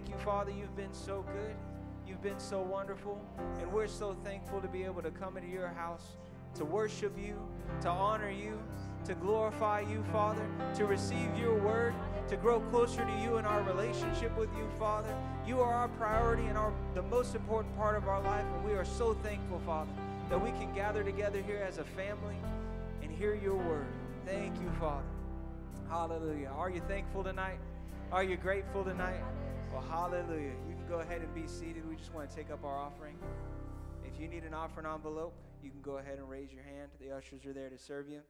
thank you, Father. You've been so good. You've been so wonderful. And we're so thankful to be able to come into your house to worship you, to honor you, to glorify you, Father, to receive your word, to grow closer to you in our relationship with you, Father. You are our priority and our the most important part of our life, and we are so thankful, Father, that we can gather together here as a family and hear your word. Thank you, Father. Hallelujah. Are you thankful tonight? Are you grateful tonight? Well, hallelujah. You can go ahead and be seated. We just want to take up our offering. If you need an offering envelope, you can go ahead and raise your hand. The ushers are there to serve you.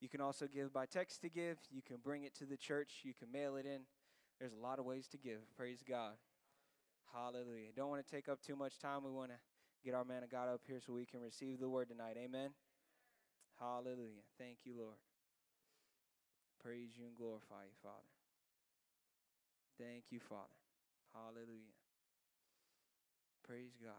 You can also give by text to give. You can bring it to the church. You can mail it in. There's a lot of ways to give. Praise God. Hallelujah. Don't want to take up too much time. We want to get our man of God up here so we can receive the word tonight. Amen. Hallelujah. Thank you, Lord. Praise you and glorify you, Father. Thank you, Father. Hallelujah. Praise God.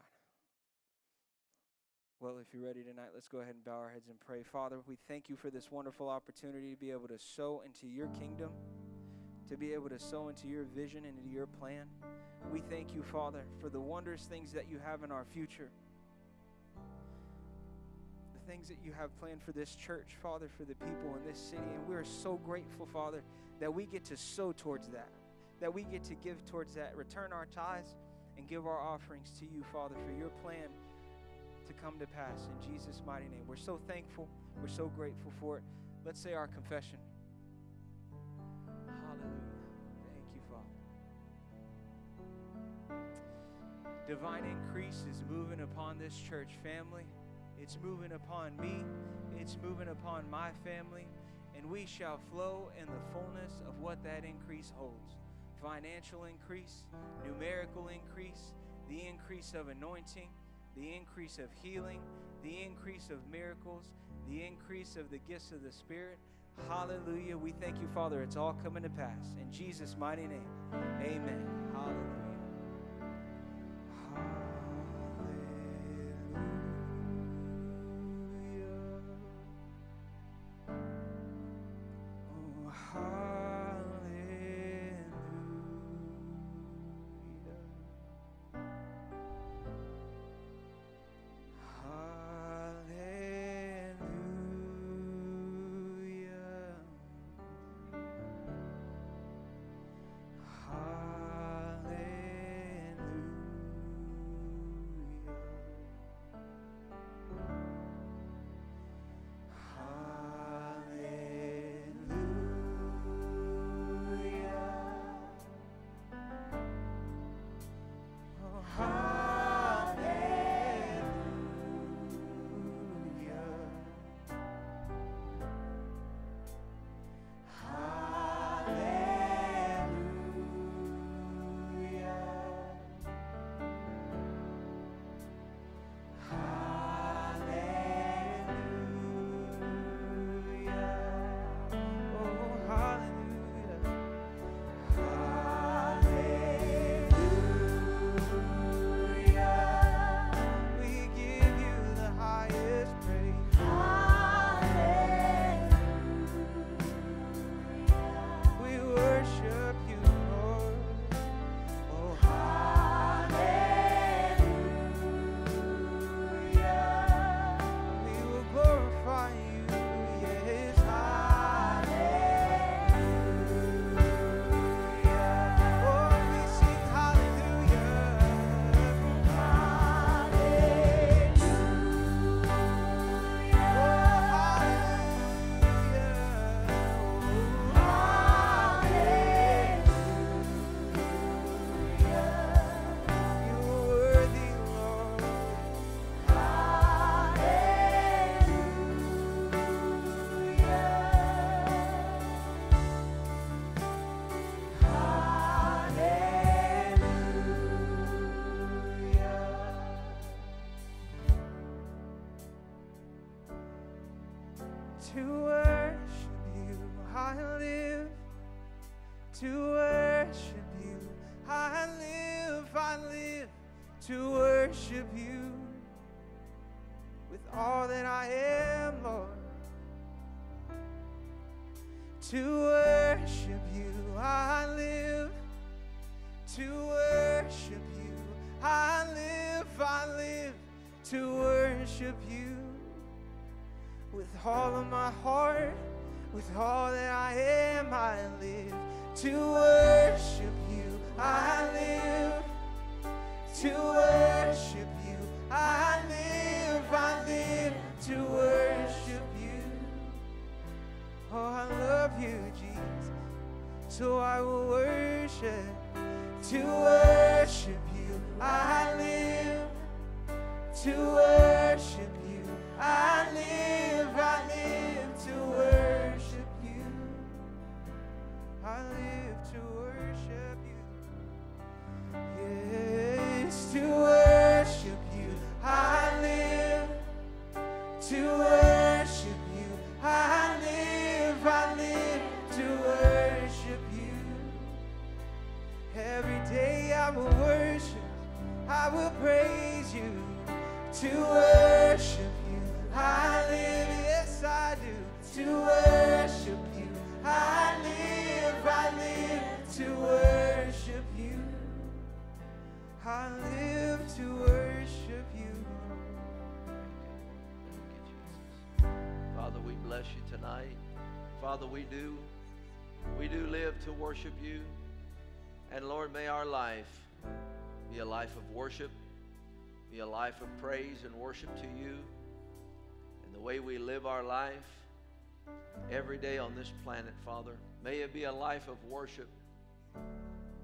Well, if you're ready tonight, let's go ahead and bow our heads and pray. Father, we thank you for this wonderful opportunity to be able to sow into your kingdom, to be able to sow into your vision and into your plan. We thank you, Father, for the wondrous things that you have in our future. The things that you have planned for this church, Father, for the people in this city. And we are so grateful, Father, that we get to sow towards that, that we get to give towards that, return our tithes, and give our offerings to you, Father, for your plan to come to pass in Jesus' mighty name. We're so thankful. We're so grateful for it. Let's say our confession. Hallelujah. Thank you, Father. Divine increase is moving upon this church family. It's moving upon me. It's moving upon my family. And we shall flow in the fullness of what that increase holds financial increase, numerical increase, the increase of anointing, the increase of healing, the increase of miracles, the increase of the gifts of the Spirit. Hallelujah. We thank you, Father. It's all coming to pass. In Jesus' mighty name, amen. Hallelujah. Hallelujah. Worship you with all that I am, Lord. To worship you, I live. To worship you, I live. I live to worship you with all of my heart, with all that I am. I live to worship you. I live to worship you. I live, I live to worship you. Oh, I love you, Jesus. So I will worship to worship you. I live to worship you. I live, I live to worship you. I live to worship will praise you. To worship you, I live, yes I do. To worship you, I live, I live to worship you. I live to worship you. Father, we bless you tonight. Father, we do. We do live to worship you. And Lord, may our life be a life of worship, be a life of praise and worship to you. And the way we live our life every day on this planet, Father, may it be a life of worship.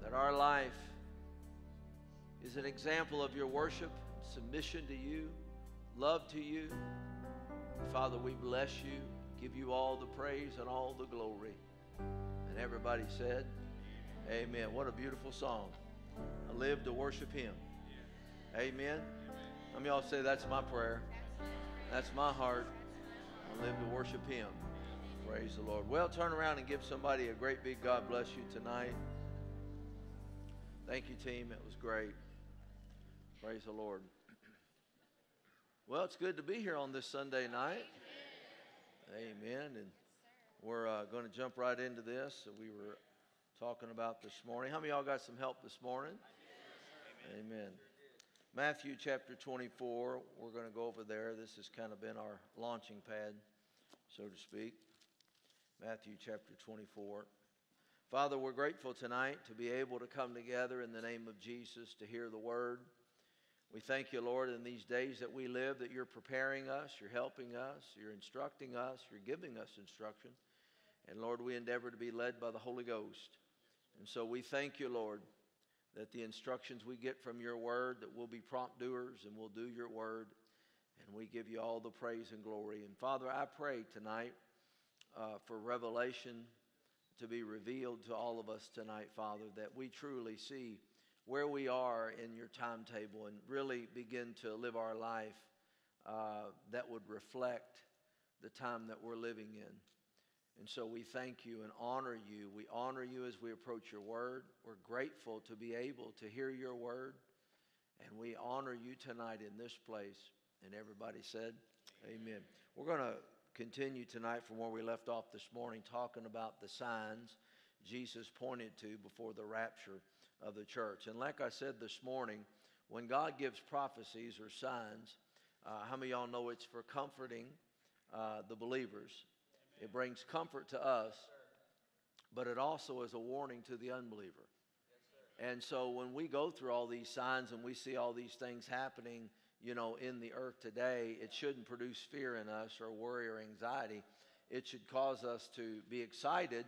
That our life is an example of your worship, submission to you, love to you. Father, we bless you, give you all the praise and all the glory. And everybody said, Amen. What a beautiful song. I live to worship Him. Amen. Let me all say that's my prayer. That's my heart. I live to worship Him. Praise the Lord. Well, turn around and give somebody a great big God bless you tonight. Thank you, team. It was great. Praise the Lord. Well, it's good to be here on this Sunday night. Amen. And we're uh, going to jump right into this we were talking about this morning. How many of y'all got some help this morning? Amen. Matthew chapter 24. We're going to go over there. This has kind of been our launching pad, so to speak. Matthew chapter 24. Father, we're grateful tonight to be able to come together in the name of Jesus to hear the word. We thank you, Lord, in these days that we live, that you're preparing us, you're helping us, you're instructing us, you're giving us instruction. And Lord, we endeavor to be led by the Holy Ghost. And so we thank you, Lord, that the instructions we get from your word, that we'll be prompt doers and we'll do your word. And we give you all the praise and glory. And Father, I pray tonight uh, for revelation to be revealed to all of us tonight, Father, that we truly see where we are in your timetable and really begin to live our life uh, that would reflect the time that we're living in. And so we thank you and honor you. We honor you as we approach your word. We're grateful to be able to hear your word. And we honor you tonight in this place. And everybody said, Amen. We're going to continue tonight from where we left off this morning, talking about the signs Jesus pointed to before the rapture of the church. And like I said this morning, when God gives prophecies or signs, uh, how many of y'all know it's for comforting uh, the believers? It brings comfort to us, but it also is a warning to the unbeliever. And so when we go through all these signs and we see all these things happening, you know, in the earth today, it shouldn't produce fear in us or worry or anxiety. It should cause us to be excited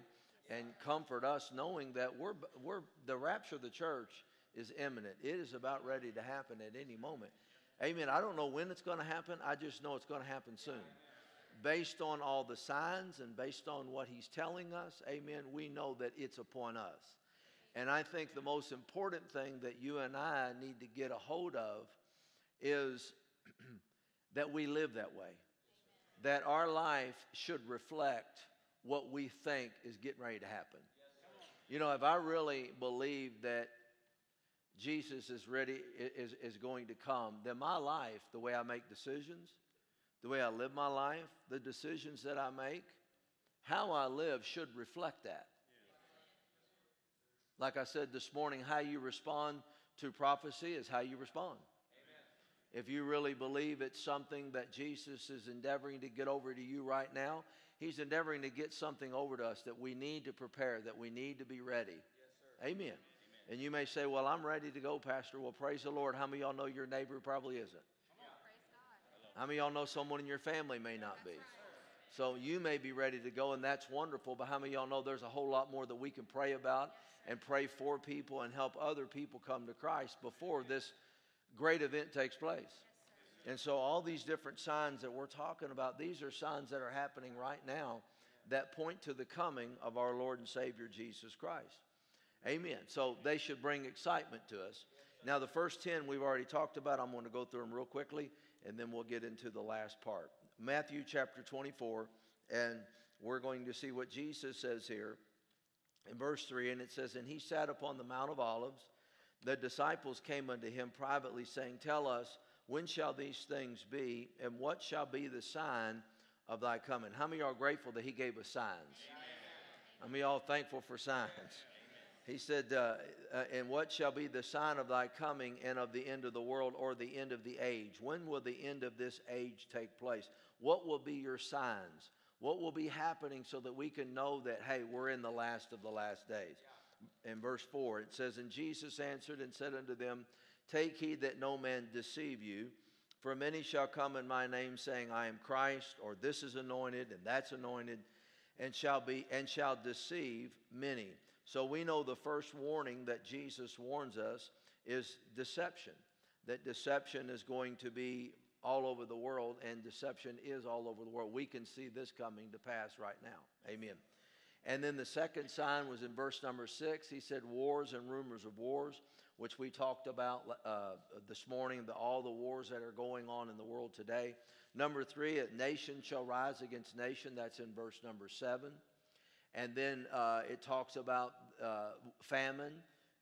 and comfort us knowing that we're, we're the rapture of the church is imminent. It is about ready to happen at any moment. Amen. I don't know when it's going to happen. I just know it's going to happen soon. Based on all the signs and based on what he's telling us, amen, we know that it's upon us. And I think the most important thing that you and I need to get a hold of is that we live that way. that our life should reflect what we think is getting ready to happen. You know, if I really believe that Jesus is ready, is, is going to come, then my life, the way I make decisions, the way I live my life, the decisions that I make, how I live should reflect that. Like I said this morning, how you respond to prophecy is how you respond. If you really believe it's something that Jesus is endeavoring to get over to you right now, He's endeavoring to get something over to us that we need to prepare, that we need to be ready. Yes, Amen. Amen. And you may say, Well, I'm ready to go, Pastor. Well, praise the Lord. How many of y'all know your neighbor probably isn't? How many of y'all know someone in your family may not be? So you may be ready to go, and that's wonderful. But how many of y'all know there's a whole lot more that we can pray about and pray for people and help other people come to Christ before this great event takes place? And so, all these different signs that we're talking about, these are signs that are happening right now that point to the coming of our Lord and Savior Jesus Christ. Amen. So, they should bring excitement to us. Now, the first 10 we've already talked about. I'm going to go through them real quickly, and then we'll get into the last part. Matthew chapter 24, and we're going to see what Jesus says here in verse 3. And it says, And he sat upon the Mount of Olives. The disciples came unto him privately, saying, Tell us, when shall these things be, and what shall be the sign of thy coming? How many are grateful that he gave us signs? Amen. How many thankful for signs? He said, uh, uh, And what shall be the sign of thy coming and of the end of the world or the end of the age? When will the end of this age take place? What will be your signs? What will be happening so that we can know that, hey, we're in the last of the last days? In verse 4, it says, And Jesus answered and said unto them, Take heed that no man deceive you. For many shall come in my name, saying, I am Christ, or this is anointed, and that's anointed, and shall be and shall deceive many. So we know the first warning that Jesus warns us is deception. That deception is going to be all over the world, and deception is all over the world. We can see this coming to pass right now. Amen. And then the second sign was in verse number six. He said, Wars and rumors of wars which we talked about uh, this morning, the, all the wars that are going on in the world today. Number three, a nation shall rise against nation. That's in verse number seven. And then uh, it talks about uh, famine.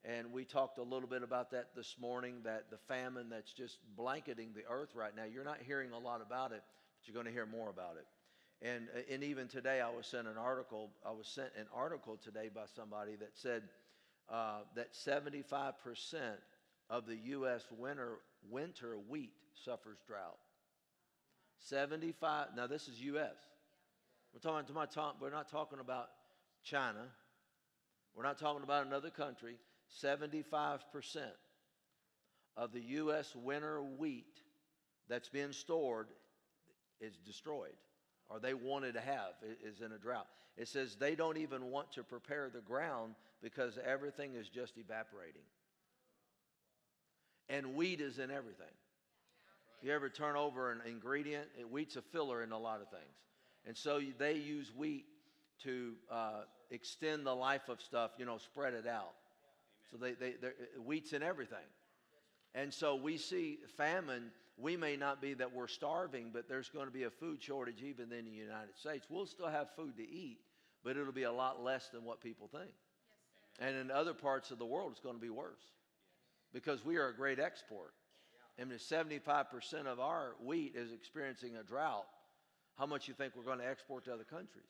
And we talked a little bit about that this morning that the famine that's just blanketing the earth right now, you're not hearing a lot about it, but you're going to hear more about it. And, uh, and even today, I was sent an article. I was sent an article today by somebody that said uh, that 75% of the U.S. winter, winter wheat suffers drought. 75, now this is U.S. We're, talking, to my Tom we're not talking about China. We're not talking about another country. 75% of the U.S. winter wheat that's been stored is destroyed or they wanted to have is in a drought. It says they don't even want to prepare the ground because everything is just evaporating. And wheat is in everything. If you ever turn over an ingredient, wheat's a filler in a lot of things. And so they use wheat to uh, extend the life of stuff, you know, spread it out. So they, they, wheat's in everything. And so we see famine we may not be that we're starving, but there's going to be a food shortage even in the United States. We'll still have food to eat, but it'll be a lot less than what people think. Yes, and in other parts of the world, it's going to be worse because we are a great export. I mean, 75% of our wheat is experiencing a drought. How much you think we're going to export to other countries?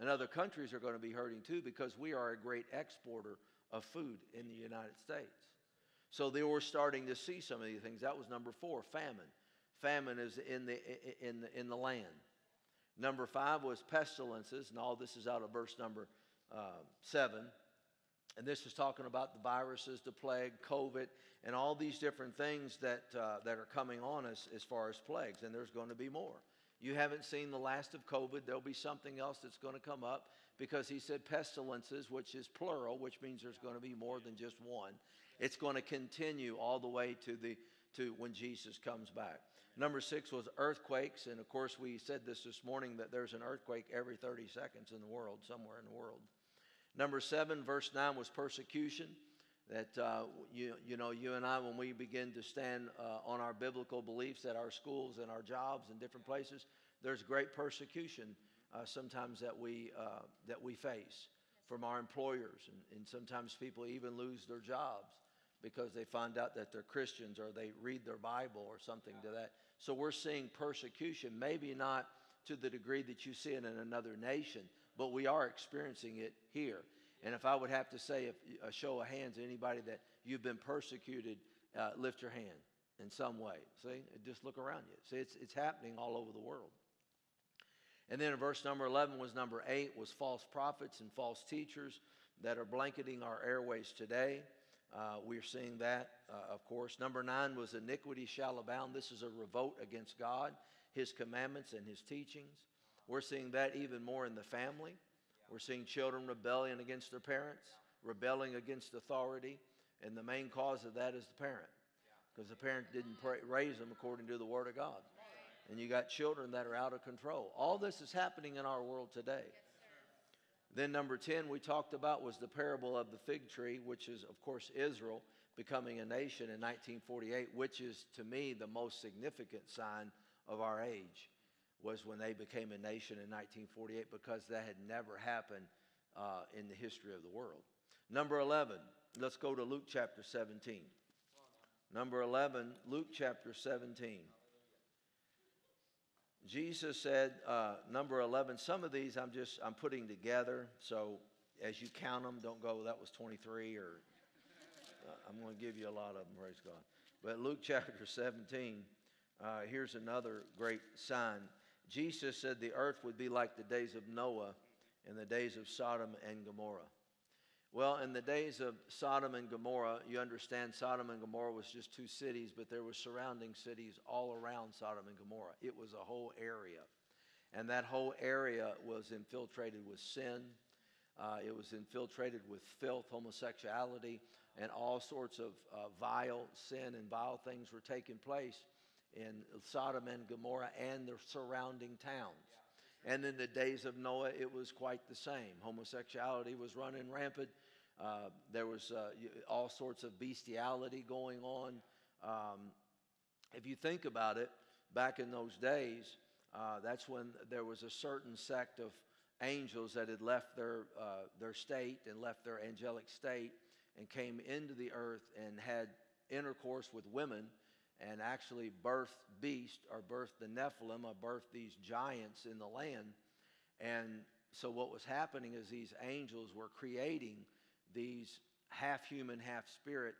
And other countries are going to be hurting too because we are a great exporter of food in the United States. So they were starting to see some of these things. That was number four, famine. Famine is in the, in the, in the land. Number five was pestilences, and all this is out of verse number uh, seven. And this is talking about the viruses, the plague, COVID, and all these different things that, uh, that are coming on us as far as plagues, and there's going to be more. You haven't seen the last of COVID. There'll be something else that's going to come up because he said pestilences, which is plural, which means there's going to be more than just one. It's going to continue all the way to, the, to when Jesus comes back. Number six was earthquakes. And of course, we said this this morning that there's an earthquake every 30 seconds in the world, somewhere in the world. Number seven, verse nine, was persecution. That uh, you, you know, you and I, when we begin to stand uh, on our biblical beliefs at our schools and our jobs and different places, there's great persecution uh, sometimes that we, uh, that we face from our employers. And, and sometimes people even lose their jobs because they find out that they're Christians or they read their Bible or something to that. So we're seeing persecution, maybe not to the degree that you see it in another nation, but we are experiencing it here. And if I would have to say if, a show of hands, to anybody that you've been persecuted, uh, lift your hand in some way. See, just look around you. See, it's, it's happening all over the world. And then in verse number 11 was number 8 was false prophets and false teachers that are blanketing our airways today. Uh, we're seeing that, uh, of course. Number 9 was iniquity shall abound. This is a revolt against God, His commandments, and His teachings. We're seeing that even more in the family. We're seeing children rebelling against their parents, rebelling against authority, and the main cause of that is the parent, because the parent didn't pray, raise them according to the Word of God. And you got children that are out of control. All this is happening in our world today. Then, number 10, we talked about was the parable of the fig tree, which is, of course, Israel becoming a nation in 1948, which is, to me, the most significant sign of our age, was when they became a nation in 1948 because that had never happened uh, in the history of the world. Number 11, let's go to Luke chapter 17. Number 11, Luke chapter 17. Jesus said, uh, number 11, some of these I'm just, I'm putting together. So as you count them, don't go, that was 23 or uh, I'm going to give you a lot of them, praise God. But Luke chapter 17, uh, here's another great sign. Jesus said the earth would be like the days of Noah in the days of Sodom and Gomorrah. Well, in the days of Sodom and Gomorrah, you understand Sodom and Gomorrah was just two cities, but there were surrounding cities all around Sodom and Gomorrah. It was a whole area. And that whole area was infiltrated with sin. Uh, it was infiltrated with filth, homosexuality, and all sorts of uh, vile sin and vile things were taking place in Sodom and Gomorrah and the surrounding towns. And in the days of Noah, it was quite the same. Homosexuality was running rampant. Uh, there was uh, all sorts of bestiality going on. Um, if you think about it, back in those days, uh, that's when there was a certain sect of angels that had left their, uh, their state and left their angelic state and came into the earth and had intercourse with women and actually birthed beast or birthed the Nephilim or birthed these giants in the land. And so what was happening is these angels were creating these half human, half spirit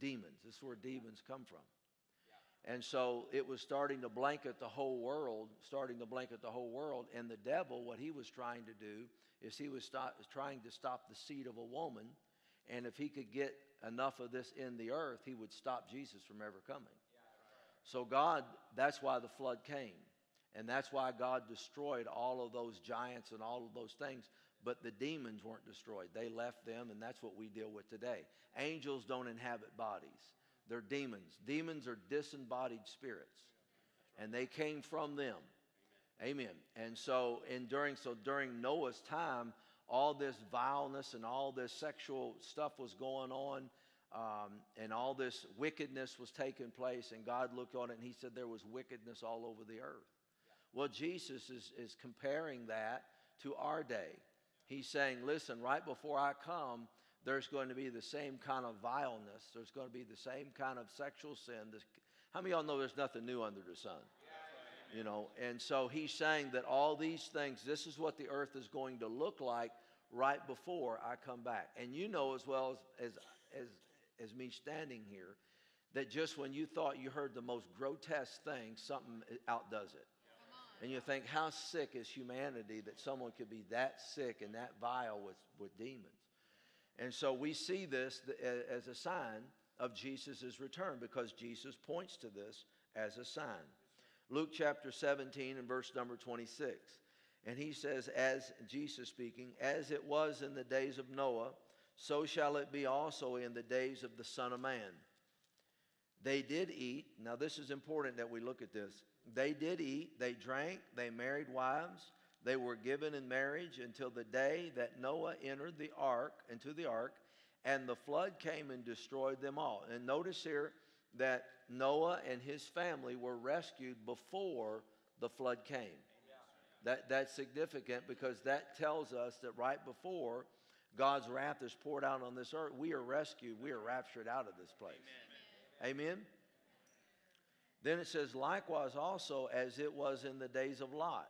demons. This is where demons come from. And so it was starting to blanket the whole world, starting to blanket the whole world. And the devil, what he was trying to do is he was stop, trying to stop the seed of a woman. And if he could get enough of this in the earth, he would stop Jesus from ever coming. So, God, that's why the flood came. And that's why God destroyed all of those giants and all of those things. But the demons weren't destroyed. They left them, and that's what we deal with today. Angels don't inhabit bodies, they're demons. Demons are disembodied spirits, and they came from them. Amen. And so, in during so during Noah's time, all this vileness and all this sexual stuff was going on um, and all this wickedness was taking place, and God looked on it and He said there was wickedness all over the earth. Well, Jesus is, is comparing that to our day. He's saying, listen, right before I come, there's going to be the same kind of vileness. There's going to be the same kind of sexual sin. How many of y'all know there's nothing new under the sun? You know, and so he's saying that all these things, this is what the earth is going to look like right before I come back. And you know as well as, as, as as me standing here that just when you thought you heard the most grotesque thing, something outdoes it. And you think, how sick is humanity that someone could be that sick and that vile with, with demons? And so we see this as a sign of Jesus' return because Jesus points to this as a sign. Luke chapter 17 and verse number 26. And he says, as Jesus speaking, as it was in the days of Noah, so shall it be also in the days of the Son of Man. They did eat. Now, this is important that we look at this. They did eat, they drank, they married wives, they were given in marriage until the day that Noah entered the ark, into the ark, and the flood came and destroyed them all. And notice here that Noah and his family were rescued before the flood came. That, that's significant because that tells us that right before God's wrath is poured out on this earth, we are rescued, we are raptured out of this place. Amen. Amen? Then it says, likewise also as it was in the days of Lot.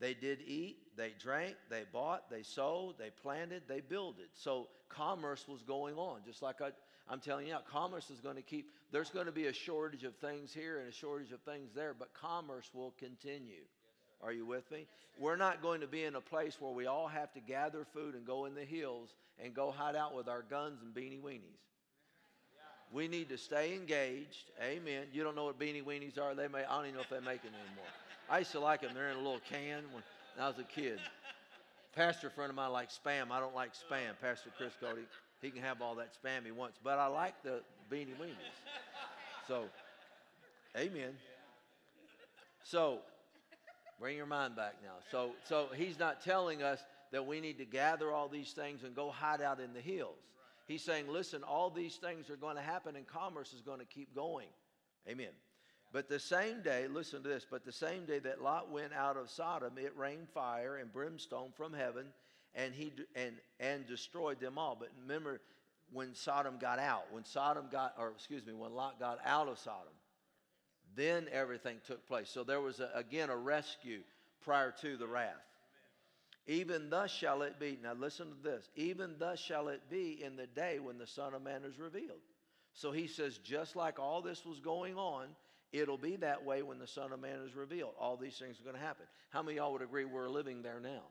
They did eat, they drank, they bought, they sold, they planted, they builded. So commerce was going on. Just like I, I'm telling you now, commerce is going to keep, there's going to be a shortage of things here and a shortage of things there, but commerce will continue. Are you with me? We're not going to be in a place where we all have to gather food and go in the hills and go hide out with our guns and beanie weenies. We need to stay engaged. Amen. You don't know what beanie weenies are. They may, I don't even know if they make them anymore. I used to like them. They're in a little can when I was a kid. Pastor friend of mine likes spam. I don't like spam. Pastor Chris Cody, he can have all that spam he wants. But I like the beanie weenies. So, amen. So, bring your mind back now. So, so he's not telling us that we need to gather all these things and go hide out in the hills. He's saying, listen, all these things are going to happen and commerce is going to keep going. Amen. But the same day, listen to this, but the same day that Lot went out of Sodom, it rained fire and brimstone from heaven and he and and destroyed them all. But remember when Sodom got out, when Sodom got or excuse me, when Lot got out of Sodom, then everything took place. So there was a, again a rescue prior to the wrath. Even thus shall it be. Now listen to this. Even thus shall it be in the day when the Son of Man is revealed. So he says, just like all this was going on, it'll be that way when the Son of Man is revealed. All these things are going to happen. How many y'all would agree we're living there now?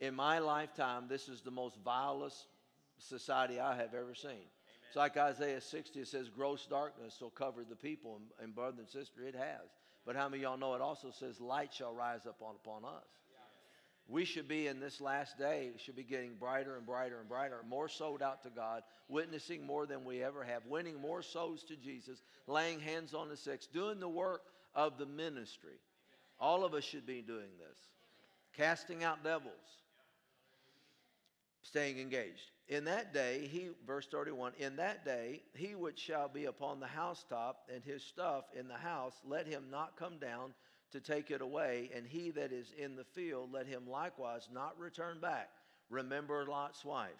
In my lifetime, this is the most vilest society I have ever seen. It's like Isaiah 60, it says, gross darkness will cover the people. And, and brother and sister, it has. But how many y'all know it also says, light shall rise up on, upon us? We should be in this last day should be getting brighter and brighter and brighter more sold out to god witnessing more than we ever have winning more souls to jesus laying hands on the sick doing the work of the ministry. All of us should be doing this. Casting out devils. Staying engaged. In that day he verse 31 in that day he which shall be upon the housetop and his stuff in the house let him not come down to take it away, and he that is in the field, let him likewise not return back. Remember Lot's wife.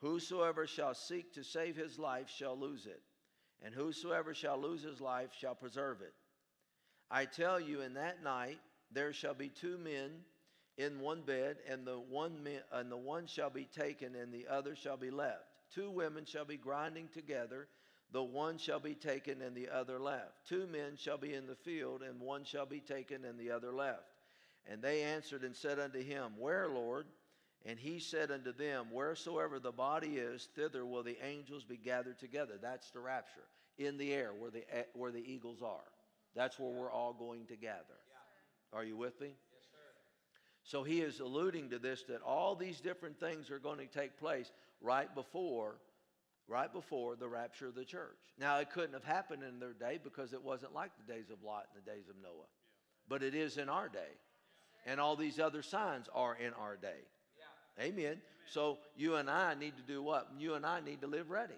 Whosoever shall seek to save his life shall lose it, and whosoever shall lose his life shall preserve it. I tell you, in that night there shall be two men in one bed, and the one, and the one shall be taken, and the other shall be left. Two women shall be grinding together the one shall be taken and the other left. Two men shall be in the field, and one shall be taken and the other left. And they answered and said unto him, Where, Lord? And he said unto them, Wheresoever the body is, thither will the angels be gathered together. That's the rapture. In the air, where the, eh, where the eagles are. That's where we're all going to gather. Are you with me? Yes, sir. so he is alluding to this that all these different things are going to take place right before right before the rapture of the church. Now, it couldn't have happened in their day because it wasn't like the days of Lot and the days of Noah. But it is in our day. And all these other signs are in our day. Amen. So you and I need to do what? You and I need to live ready.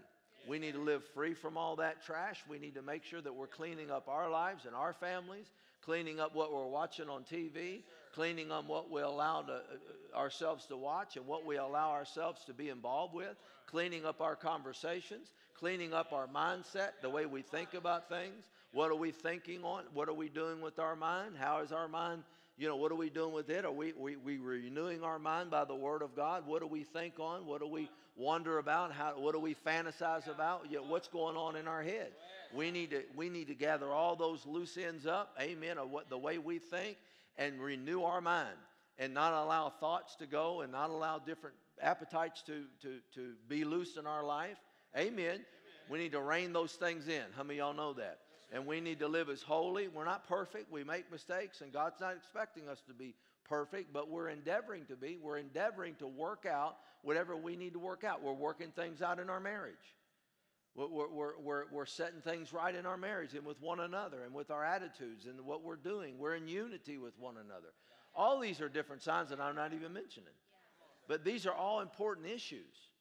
We need to live free from all that trash. We need to make sure that we're cleaning up our lives and our families, cleaning up what we're watching on TV, cleaning up what we allow to, uh, ourselves to watch and what we allow ourselves to be involved with, cleaning up our conversations, cleaning up our mindset, the way we think about things. What are we thinking on? What are we doing with our mind? How is our mind? You know, what are we doing with it? Are we, we, we renewing our mind by the Word of God? What do we think on? What do we wonder about? How, what do we fantasize about? You know, what's going on in our head? We need, to, we need to gather all those loose ends up, amen, of what the way we think and renew our mind and not allow thoughts to go and not allow different appetites to, to, to be loose in our life. Amen. Amen. We need to rein those things in. How many y'all know that? And we need to live as holy. We're not perfect. We make mistakes, and God's not expecting us to be perfect, but we're endeavoring to be. We're endeavoring to work out whatever we need to work out. We're working things out in our marriage. We're, we're, we're, we're setting things right in our marriage and with one another and with our attitudes and what we're doing. We're in unity with one another. All these are different signs that I'm not even mentioning. But these are all important issues.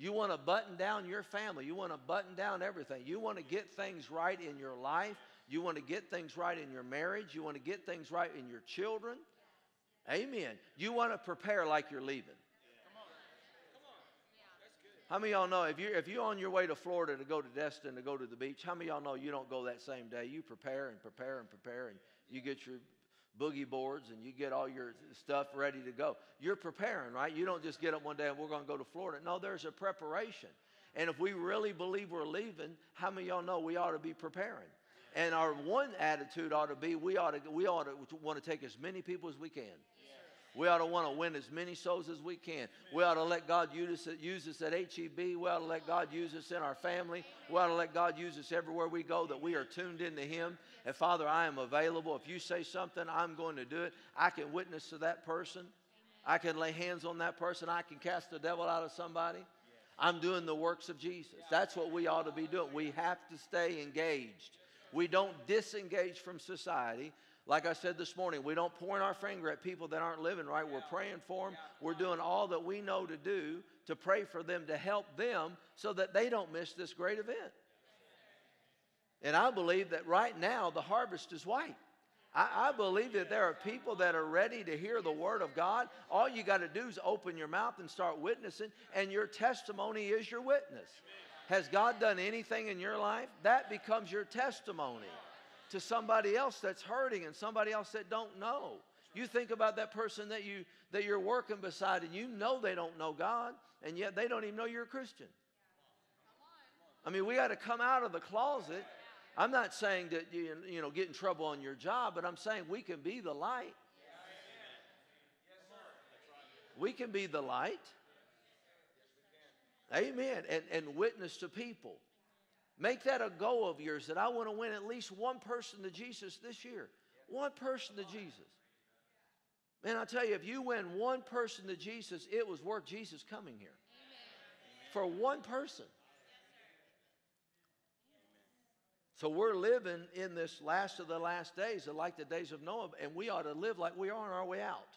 You want to button down your family. You want to button down everything. You want to get things right in your life. You want to get things right in your marriage. You want to get things right in your children. Amen. You want to prepare like you're leaving. How many y'all know if you're, if you're on your way to Florida to go to Destin to go to the beach, how many y'all know you don't go that same day? You prepare and prepare and prepare and you get your boogie boards and you get all your stuff ready to go. You're preparing, right? You don't just get up one day and we're going to go to Florida. No, there's a preparation. And if we really believe we're leaving, how many y'all know we ought to be preparing? And our one attitude ought to be we ought to, we ought to want to take as many people as we can. We ought to want to win as many souls as we can. We ought to let God use us, use us at HEB. We ought to let God use us in our family. We ought to let God use us everywhere we go that we are tuned into Him. And Father, I am available. If you say something, I'm going to do it. I can witness to that person. I can lay hands on that person. I can cast the devil out of somebody. I'm doing the works of Jesus. That's what we ought to be doing. We have to stay engaged. We don't disengage from society. Like I said this morning, we don't point our finger at people that aren't living right. We're praying for them. We're doing all that we know to do to pray for them, to help them so that they don't miss this great event. And I believe that right now the harvest is white. I, I, believe that there are people that are ready to hear the word of God. All you got to do is open your mouth and start witnessing, and your testimony is your witness. Has God done anything in your life? That becomes your testimony to somebody else that's hurting and somebody else that don't know. You think about that person that you that you're working beside and you know they don't know God and yet they don't even know you're a Christian. I mean, we got to come out of the closet. I'm not saying that you, you know get in trouble on your job, but I'm saying we can be the light. We can be the light. Amen. And, and witness to people. Make that a goal of yours that I want to win at least one person to Jesus this year. One person to Jesus. Man, I tell you, if you win one person to Jesus, it was worth Jesus coming here. For one person. So we're living in this last of the last days, like the days of Noah, and we ought to live like we are on our way out.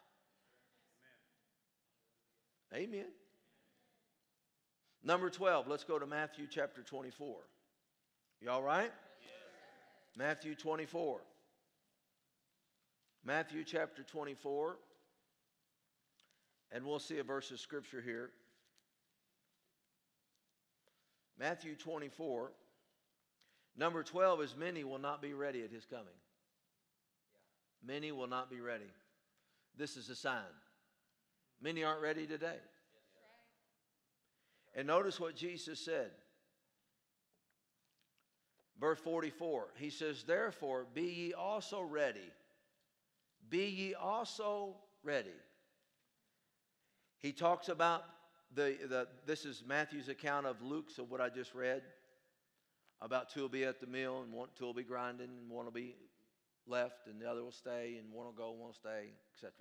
Amen. Number 12, let's go to Matthew chapter 24. You all right? Yes. Matthew 24. Matthew chapter 24. And we'll see a verse of scripture here. Matthew 24. Number 12 is many will not be ready at his coming. Many will not be ready. This is a sign. Many aren't ready today. And notice what Jesus said. Verse 44, he says, Therefore, be ye also ready. Be ye also ready. He talks about the, the this is Matthew's account of Luke's of what I just read about two will be at the mill and one two will be grinding and one will be left and the other will stay and one will go, one will stay, etc.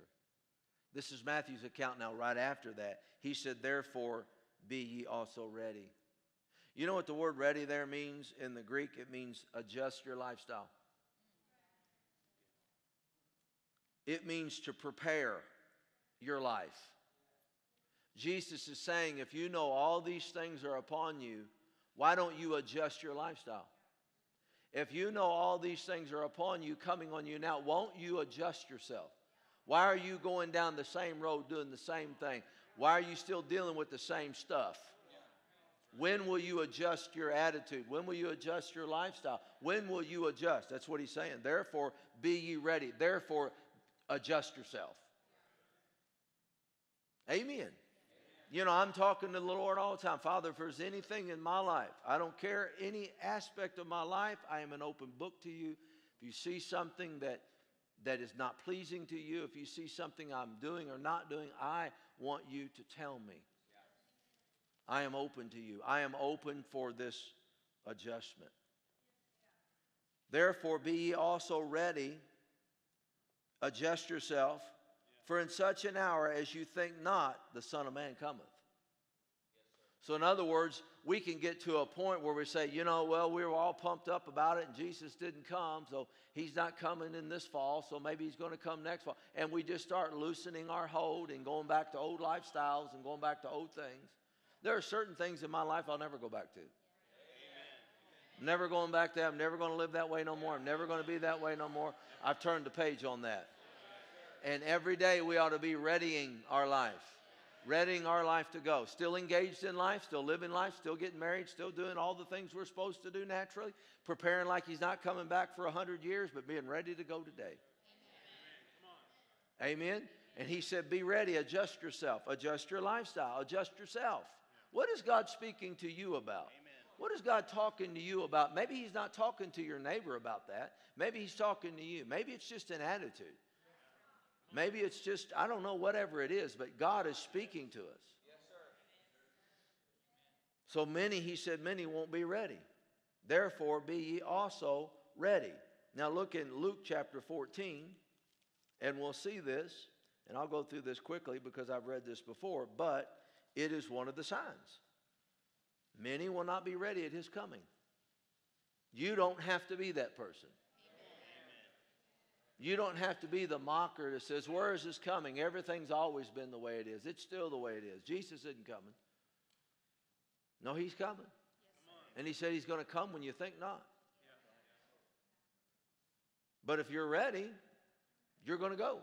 This is Matthew's account now, right after that. He said, Therefore, be ye also ready. You know what the word ready there means in the Greek? It means adjust your lifestyle. It means to prepare your life. Jesus is saying, if you know all these things are upon you, why don't you adjust your lifestyle? If you know all these things are upon you, coming on you now, won't you adjust yourself? Why are you going down the same road doing the same thing? Why are you still dealing with the same stuff? When will you adjust your attitude? When will you adjust your lifestyle? When will you adjust? That's what he's saying. Therefore, be ye ready. Therefore, adjust yourself. Amen. You know, I'm talking to the Lord all the time. Father, if there's anything in my life, I don't care any aspect of my life, I am an open book to you. If you see something that that is not pleasing to you, if you see something I'm doing or not doing, I want you to tell me. I am open to you. I am open for this adjustment. Therefore, be ye also ready, adjust yourself, for in such an hour as you think not, the Son of Man cometh. So, in other words, we can get to a point where we say, you know, well, we were all pumped up about it and Jesus didn't come, so he's not coming in this fall, so maybe he's going to come next fall. And we just start loosening our hold and going back to old lifestyles and going back to old things. There are certain things in my life I'll never go back to. Never going back there. I'm never going to live that way no more. I'm never going to be that way no more. I've turned the page on that. And every day we ought to be readying our life, readying our life to go. Still engaged in life, still living life, still getting married, still doing all the things we're supposed to do naturally, preparing like He's not coming back for a hundred years, but being ready to go today. Amen. And He said, Be ready, adjust yourself, adjust your lifestyle, adjust yourself. What is God speaking to you about? What is God talking to you about? Maybe He's not talking to your neighbor about that. Maybe He's talking to you. Maybe it's just an attitude. Maybe it's just, I don't know, whatever it is, but God is speaking to us. So many, He said, many won't be ready. Therefore, be ye also ready. Now look in Luke chapter 14, and we'll see this, and I'll go through this quickly because I've read this before, but it is one of the signs. Many will not be ready at his coming. You don't have to be that person. You don't have to be the mocker that says, Where is this coming? Everything's always been the way it is. It's still the way it is. Jesus isn't coming. No, he's coming. And he said he's going to come when you think not. But if you're ready, you're going to go.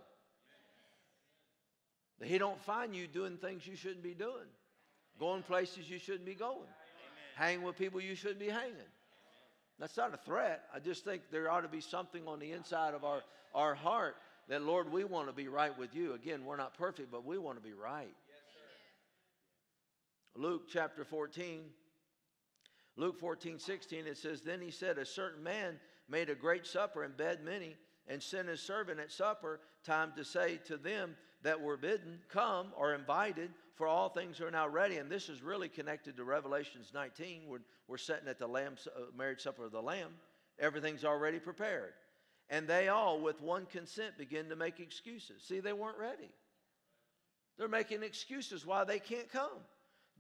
He don't find you doing things you shouldn't be doing, going places you shouldn't be going, hanging with people you shouldn't be hanging. That's not a threat. I just think there ought to be something on the inside of our, our heart that, Lord, we want to be right with you. Again, we're not perfect, but we want to be right. Luke chapter 14, Luke 14, 16, it says, Then he said, A certain man made a great supper and bade many, and sent his servant at supper time to say to them that were bidden, Come, or invited, for all things are now ready. And this is really connected to Revelations 19. We're, we're sitting at the Lamb, uh, marriage supper of the Lamb. Everything's already prepared. And they all, with one consent, begin to make excuses. See, they weren't ready. They're making excuses why they can't come.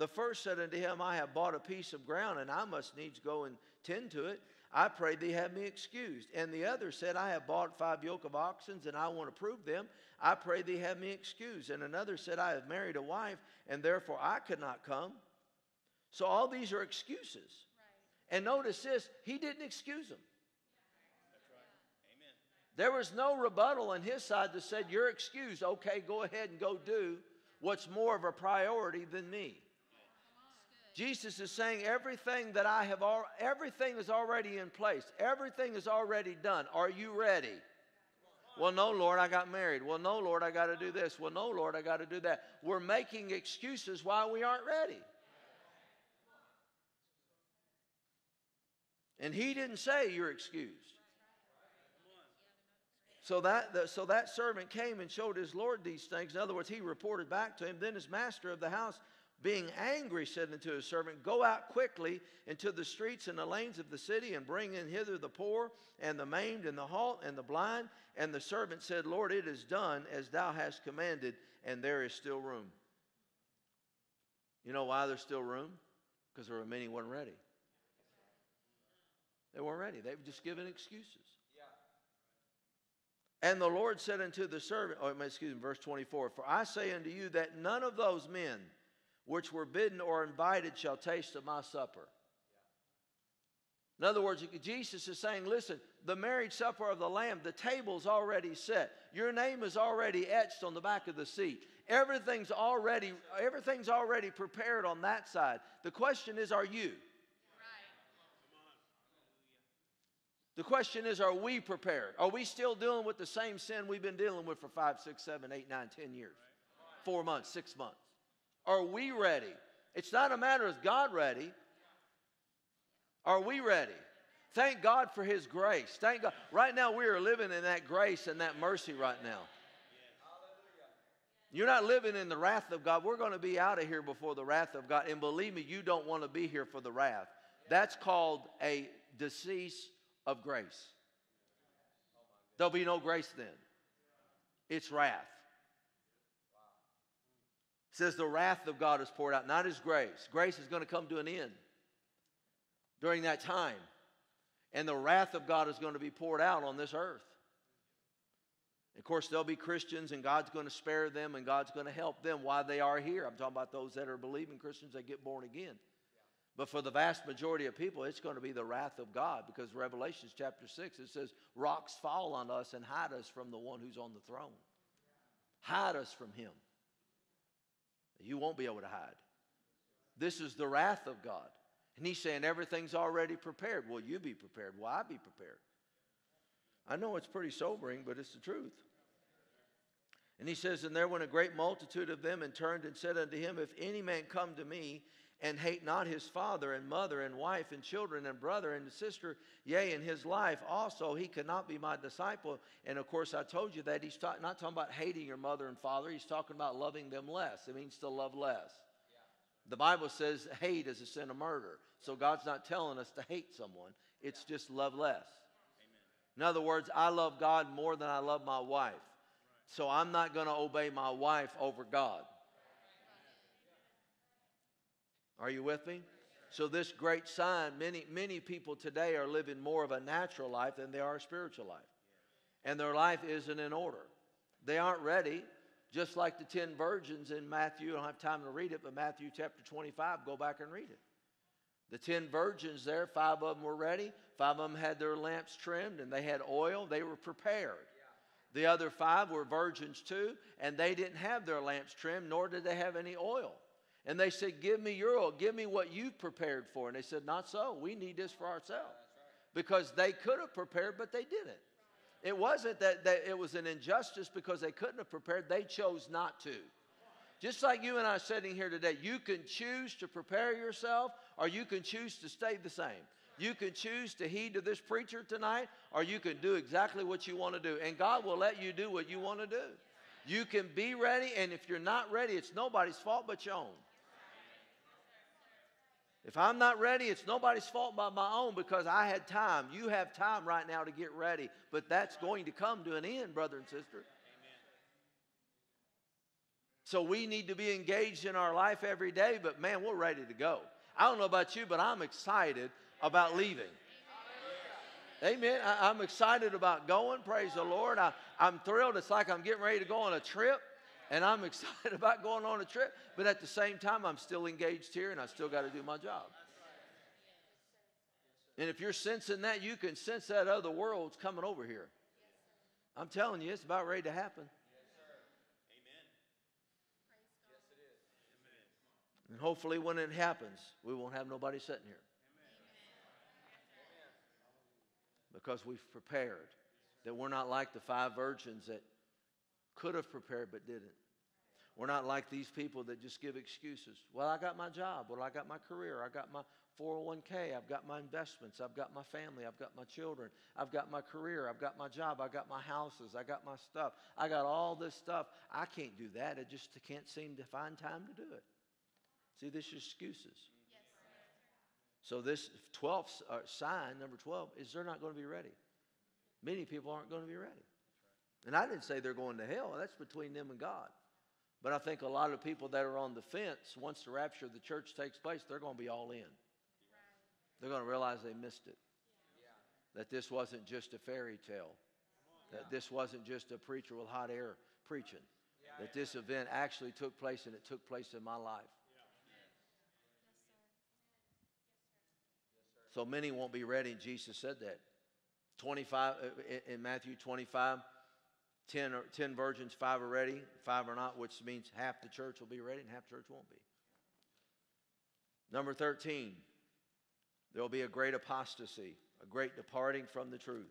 The first said unto him, I have bought a piece of ground, and I must needs go and tend to it. I pray thee have me excused. And the other said, I have bought five yoke of oxen, and I want to prove them. I pray thee have me excused. And another said, I have married a wife, and therefore I could not come. So all these are excuses. Right. And notice this, he didn't excuse them. There was no rebuttal on his side that said, You're excused. Okay, go ahead and go do what's more of a priority than me. Jesus is saying everything that I have, al- everything is already in place. Everything is already done. Are you ready? Well, no, Lord, I got married. Well, no, Lord, I got to do this. Well, no, Lord, I got to do that. We're making excuses why we aren't ready. And he didn't say you're excused. So that, the, so that servant came and showed his Lord these things. In other words, he reported back to him. Then his master of the house being angry, said unto his servant, Go out quickly into the streets and the lanes of the city, and bring in hither the poor, and the maimed, and the halt, and the blind. And the servant said, Lord, it is done as thou hast commanded, and there is still room. You know why there's still room? Because there were many who weren't ready. They weren't ready. They've just given excuses. And the Lord said unto the servant, oh, excuse me, verse 24, For I say unto you that none of those men which were bidden or invited shall taste of my supper. In other words, Jesus is saying, listen, the marriage supper of the Lamb, the table's already set. Your name is already etched on the back of the seat. Everything's already, everything's already prepared on that side. The question is, are you? The question is, are we prepared? Are we still dealing with the same sin we've been dealing with for five, six, seven, eight, nine, ten years? Four months, six months. Are we ready? It's not a matter of God ready. Are we ready? Thank God for His grace. Thank God. Right now, we are living in that grace and that mercy right now. You're not living in the wrath of God. We're going to be out of here before the wrath of God. And believe me, you don't want to be here for the wrath. That's called a decease of grace. There'll be no grace then, it's wrath. Says the wrath of God is poured out, not his grace. Grace is going to come to an end during that time. And the wrath of God is going to be poured out on this earth. Of course, there'll be Christians, and God's going to spare them, and God's going to help them while they are here. I'm talking about those that are believing Christians that get born again. But for the vast majority of people, it's going to be the wrath of God because Revelations chapter 6, it says, Rocks fall on us and hide us from the one who's on the throne. Hide us from him. You won't be able to hide. This is the wrath of God. And he's saying everything's already prepared. Will you be prepared? Will I be prepared? I know it's pretty sobering, but it's the truth. And he says, And there went a great multitude of them and turned and said unto him, If any man come to me and hate not his father and mother and wife and children and brother and sister, yea, in his life also, he cannot be my disciple. And of course, I told you that he's talk, not talking about hating your mother and father, he's talking about loving them less. It means to love less. The Bible says hate is a sin of murder. So God's not telling us to hate someone, it's just love less. In other words, I love God more than I love my wife. So I'm not going to obey my wife over God. Are you with me? So this great sign, many many people today are living more of a natural life than they are a spiritual life. And their life isn't in order. They aren't ready, just like the 10 virgins in Matthew. I don't have time to read it, but Matthew chapter 25, go back and read it. The 10 virgins there, five of them were ready, five of them had their lamps trimmed, and they had oil, they were prepared. The other five were virgins too, and they didn't have their lamps trimmed, nor did they have any oil. And they said, Give me your oil. Give me what you've prepared for. And they said, Not so. We need this for ourselves. Because they could have prepared, but they didn't. It wasn't that, that it was an injustice because they couldn't have prepared, they chose not to. Just like you and I sitting here today, you can choose to prepare yourself or you can choose to stay the same. You can choose to heed to this preacher tonight or you can do exactly what you want to do. And God will let you do what you want to do. You can be ready, and if you're not ready, it's nobody's fault but your own. If I'm not ready, it's nobody's fault but my own because I had time. You have time right now to get ready, but that's going to come to an end, brother and sister. Amen. So we need to be engaged in our life every day, but man, we're ready to go. I don't know about you, but I'm excited about leaving. Amen. I, am excited about going. Praise the Lord. I, I'm thrilled. It's like I'm getting ready to go on a trip, and I'm excited about going on a trip. But at the same time, I'm still engaged here, and I still got to do my job. And if you're sensing that, you can sense that other world's coming over here. I'm telling you, it's about ready to happen. And hopefully, when it happens, we won't have nobody sitting here. Because we've prepared. That we're not like the five virgins that could have prepared but didn't. We're not like these people that just give excuses. Well, I got my job. Well, I got my career. I got my 401k. I've got my investments. I've got my family. I've got my children. I've got my career. I've got my job. I've got my houses. I got my stuff. I got all this stuff. I can't do that. I just can't seem to find time to do it. See, this is excuses. So this 12th uh, sign, number 12, is they're not going to be ready. Many people aren't going to be ready. And I didn't say they're going to hell. That's between them and God. But I think a lot of people that are on the fence, once the rapture of the church takes place, they're going to be all in. They're going to realize they missed it. That this wasn't just a fairy tale. That this wasn't just a preacher with hot air preaching. That this event actually took place and it took place in my life. So many won't be ready. Jesus said that. 25 uh, in Matthew 25, 10, or, 10 virgins, five are ready, five are not, which means half the church will be ready and half the church won't be. Number 13, there will be a great apostasy, a great departing from the truth.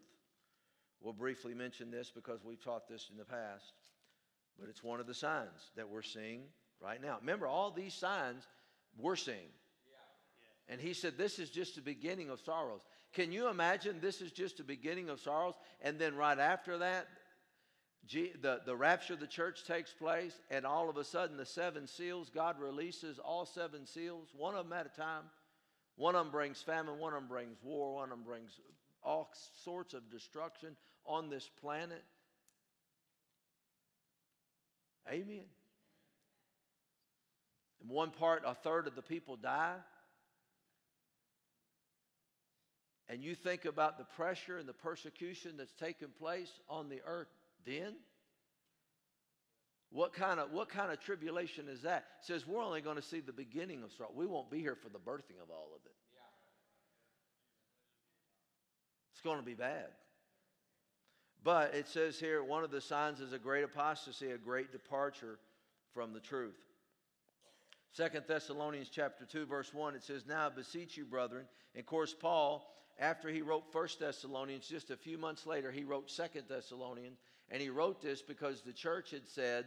We'll briefly mention this because we've taught this in the past, but it's one of the signs that we're seeing right now. Remember, all these signs we're seeing. And he said, This is just the beginning of sorrows. Can you imagine this is just the beginning of sorrows? And then right after that, the, the rapture of the church takes place, and all of a sudden, the seven seals, God releases all seven seals, one of them at a time. One of them brings famine, one of them brings war, one of them brings all sorts of destruction on this planet. Amen. In one part, a third of the people die and you think about the pressure and the persecution that's taken place on the earth then, What kind of what kind of tribulation is that? It says we're only going to see the beginning of sorrow. We won't be here for the birthing of all of it. It's going to be bad. But it says here one of the signs is a great apostasy, a great departure from the truth. Second Thessalonians chapter 2 verse 1 it says now I beseech you brethren and of course Paul after he wrote First Thessalonians just a few months later he wrote Second Thessalonians and he wrote this because the church had said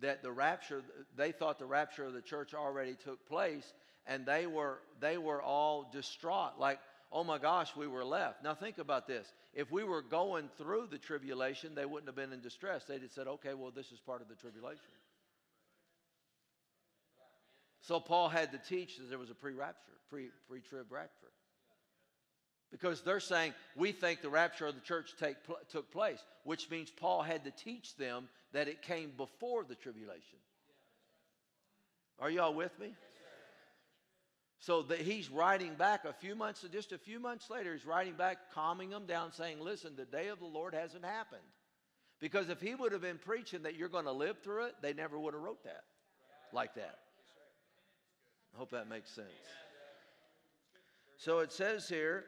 that the rapture they thought the rapture of the church already took place and they were they were all distraught like oh my gosh we were left. Now think about this. If we were going through the tribulation they wouldn't have been in distress. They'd have said okay well this is part of the tribulation. So Paul had to teach that there was a pre-rapture, pre, pre-trib rapture. Because they're saying, we think the rapture of the church take, took place, which means Paul had to teach them that it came before the tribulation. Are y'all with me? So that he's writing back a few months, just a few months later, he's writing back, calming them down, saying, listen, the day of the Lord hasn't happened. Because if he would have been preaching that you're going to live through it, they never would have wrote that like that. I hope that makes sense. So it says here,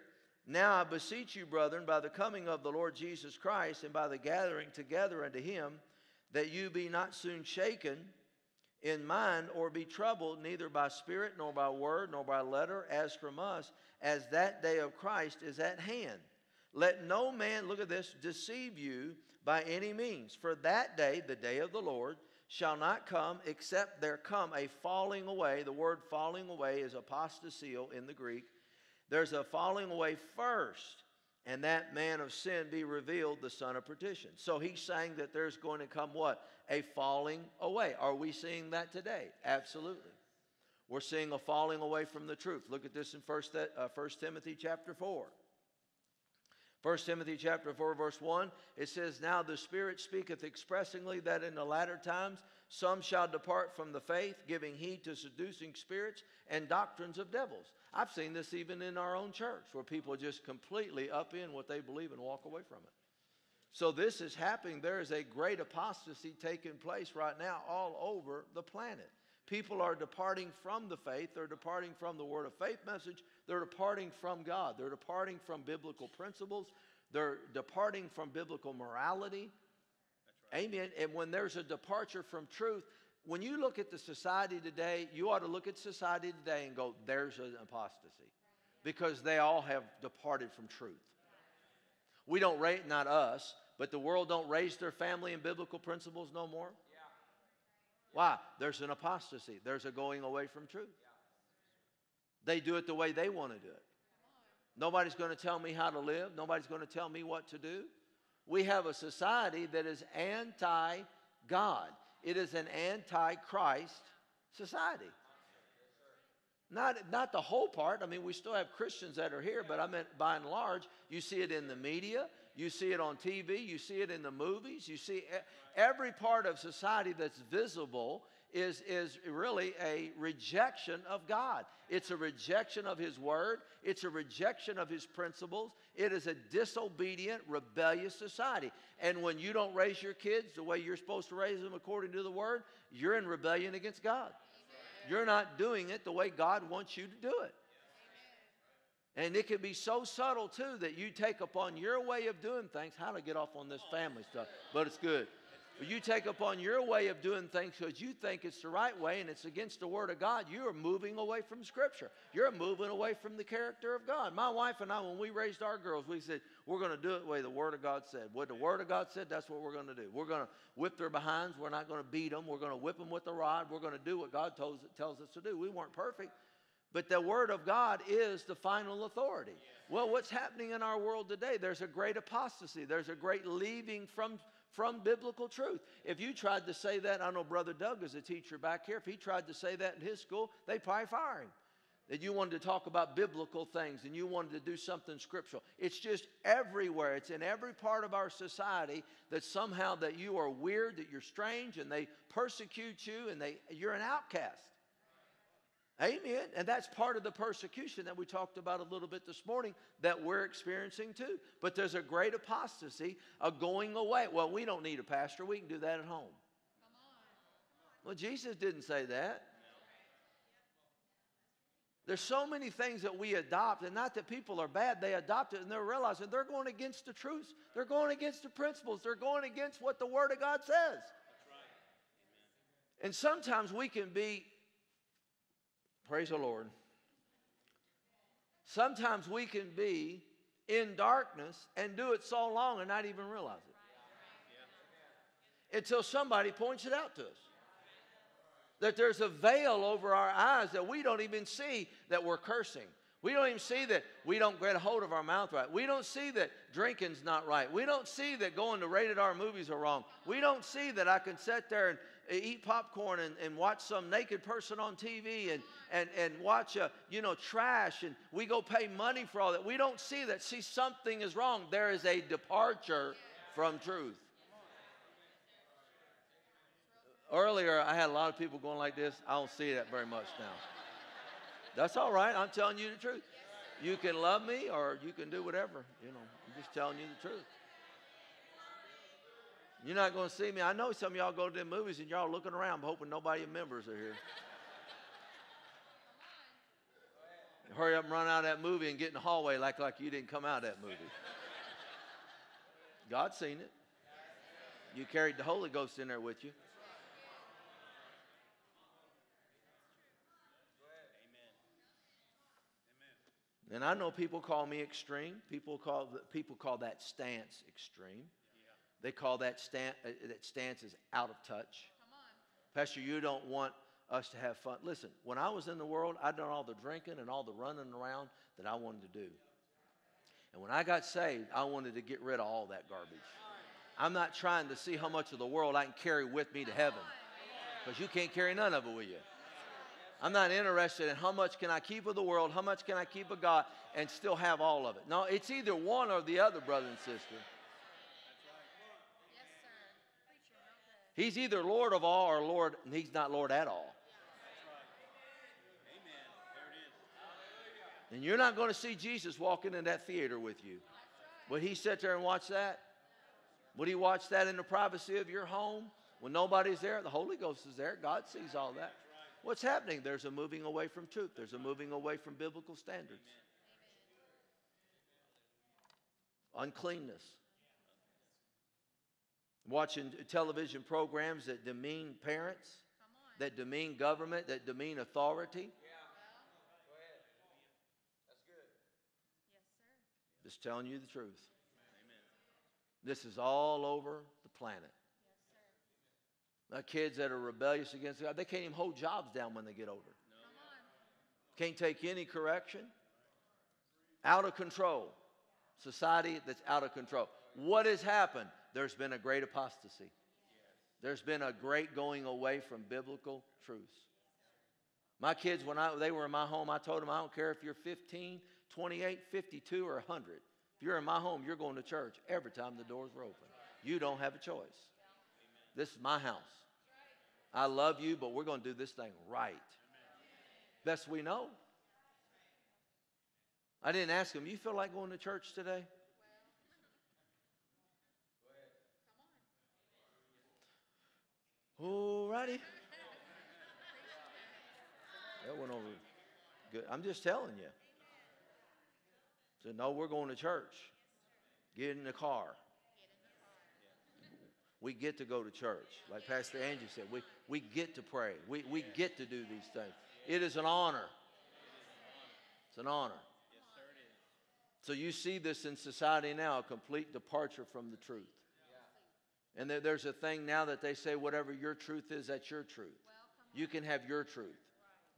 Now I beseech you, brethren, by the coming of the Lord Jesus Christ and by the gathering together unto him, that you be not soon shaken in mind or be troubled, neither by spirit, nor by word, nor by letter, as from us, as that day of Christ is at hand. Let no man, look at this, deceive you by any means. For that day, the day of the Lord, shall not come except there come a falling away. The word falling away is apostasia in the Greek. There's a falling away first, and that man of sin be revealed, the son of perdition. So he's saying that there's going to come what? A falling away. Are we seeing that today? Absolutely. We're seeing a falling away from the truth. Look at this in 1 uh, Timothy chapter 4. 1 Timothy chapter 4 verse 1 it says now the spirit speaketh expressingly that in the latter times some shall depart from the faith giving heed to seducing spirits and doctrines of devils. I've seen this even in our own church where people just completely up in what they believe and walk away from it. So this is happening there is a great apostasy taking place right now all over the planet. People are departing from the faith. They're departing from the word of faith message. They're departing from God. They're departing from biblical principles. They're departing from biblical morality. Right. Amen. And when there's a departure from truth, when you look at the society today, you ought to look at society today and go, there's an apostasy. Because they all have departed from truth. We don't rate, not us, but the world don't raise their family in biblical principles no more. Why? There's an apostasy. There's a going away from truth. They do it the way they want to do it. Nobody's going to tell me how to live. Nobody's going to tell me what to do. We have a society that is anti God, it is an anti Christ society. Not, not the whole part. I mean, we still have Christians that are here, but I mean, by and large, you see it in the media, you see it on TV, you see it in the movies, you see every part of society that's visible is, is really a rejection of God. It's a rejection of His Word, it's a rejection of His principles. It is a disobedient, rebellious society. And when you don't raise your kids the way you're supposed to raise them according to the Word, you're in rebellion against God. You're not doing it the way God wants you to do it. And it can be so subtle too that you take upon your way of doing things, how to get off on this family stuff, but it's good. You take upon your way of doing things because you think it's the right way and it's against the Word of God, you are moving away from Scripture. You're moving away from the character of God. My wife and I, when we raised our girls, we said, we're going to do it the way the Word of God said. What the Word of God said, that's what we're going to do. We're going to whip their behinds. We're not going to beat them. We're going to whip them with the rod. We're going to do what God tells, tells us to do. We weren't perfect, but the Word of God is the final authority. Well, what's happening in our world today? There's a great apostasy, there's a great leaving from, from biblical truth. If you tried to say that, I know Brother Doug is a teacher back here. If he tried to say that in his school, they'd probably fire him. That you wanted to talk about biblical things and you wanted to do something scriptural. It's just everywhere. It's in every part of our society that somehow that you are weird, that you're strange, and they persecute you and they, you're an outcast. Amen. And that's part of the persecution that we talked about a little bit this morning that we're experiencing too. But there's a great apostasy, a going away. Well, we don't need a pastor. We can do that at home. Well, Jesus didn't say that. There's so many things that we adopt, and not that people are bad, they adopt it and they're realizing they're going against the truth. They're going against the principles. They're going against what the Word of God says. And sometimes we can be, praise the Lord, sometimes we can be in darkness and do it so long and not even realize it. Until somebody points it out to us that there's a veil over our eyes that we don't even see that we're cursing. We don't even see that we don't get a hold of our mouth right. We don't see that drinking's not right. We don't see that going to rated R movies are wrong. We don't see that I can sit there and eat popcorn and, and watch some naked person on TV and, and, and watch, a, you know, trash and we go pay money for all that. We don't see that. See, something is wrong. There is a departure from truth. Earlier, I had a lot of people going like this. I don't see that very much now. That's all right. I'm telling you the truth. You can love me or you can do whatever. You know, I'm just telling you the truth. You're not going to see me. I know some of y'all go to the movies and y'all looking around hoping nobody members are here. Hurry up and run out of that movie and get in the hallway like, like you didn't come out of that movie. God's seen it. You carried the Holy Ghost in there with you. And I know people call me extreme. People call people call that stance extreme. They call that stance uh, that stance is out of touch. Pastor, you don't want us to have fun. Listen, when I was in the world, I'd done all the drinking and all the running around that I wanted to do. And when I got saved, I wanted to get rid of all that garbage. I'm not trying to see how much of the world I can carry with me to heaven. Because you can't carry none of it with you. I'm not interested in how much can I keep of the world, how much can I keep of God, and still have all of it. No, it's either one or the other, brother and sister. He's either Lord of all or Lord, and he's not Lord at all. And you're not going to see Jesus walking in that theater with you. Would he sit there and watch that? Would he watch that in the privacy of your home when nobody's there? The Holy Ghost is there. God sees all that. What's happening? There's a moving away from truth, there's a moving away from biblical standards. Uncleanness. Watching television programs that demean parents, that demean government, that demean authority. Just telling you the truth. This is all over the planet. My kids that are rebellious against God, they can't even hold jobs down when they get older. Can't take any correction. Out of control. Society that's out of control. What has happened? There's been a great apostasy. There's been a great going away from biblical truths. My kids, when I, they were in my home, I told them, I don't care if you're 15, 28, 52, or 100. If you're in my home, you're going to church every time the doors were open. You don't have a choice. This is my house. I love you, but we're going to do this thing right. Best we know. I didn't ask them, you feel like going to church today? All righty. That went over good. I'm just telling you. So, no, we're going to church. Get in the car. We get to go to church. Like Pastor Angie said, we, we get to pray. We, we get to do these things. It is an honor. It's an honor. So you see this in society now, a complete departure from the truth. And there's a thing now that they say, whatever your truth is, that's your truth. You can have your truth.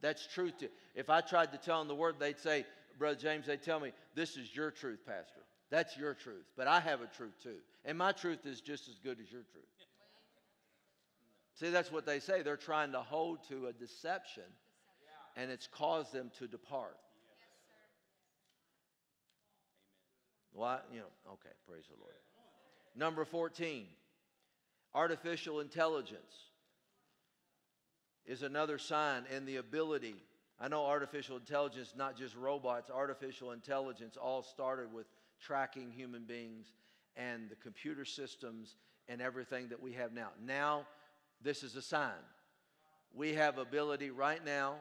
That's truth. To, if I tried to tell them the word, they'd say, Brother James, they'd tell me, this is your truth, Pastor. That's your truth. But I have a truth too. And my truth is just as good as your truth. See, that's what they say. They're trying to hold to a deception, and it's caused them to depart. Well, you know, okay, praise the Lord. Number 14, artificial intelligence is another sign in the ability. I know artificial intelligence, not just robots, artificial intelligence all started with tracking human beings and the computer systems and everything that we have now. Now, this is a sign. we have ability right now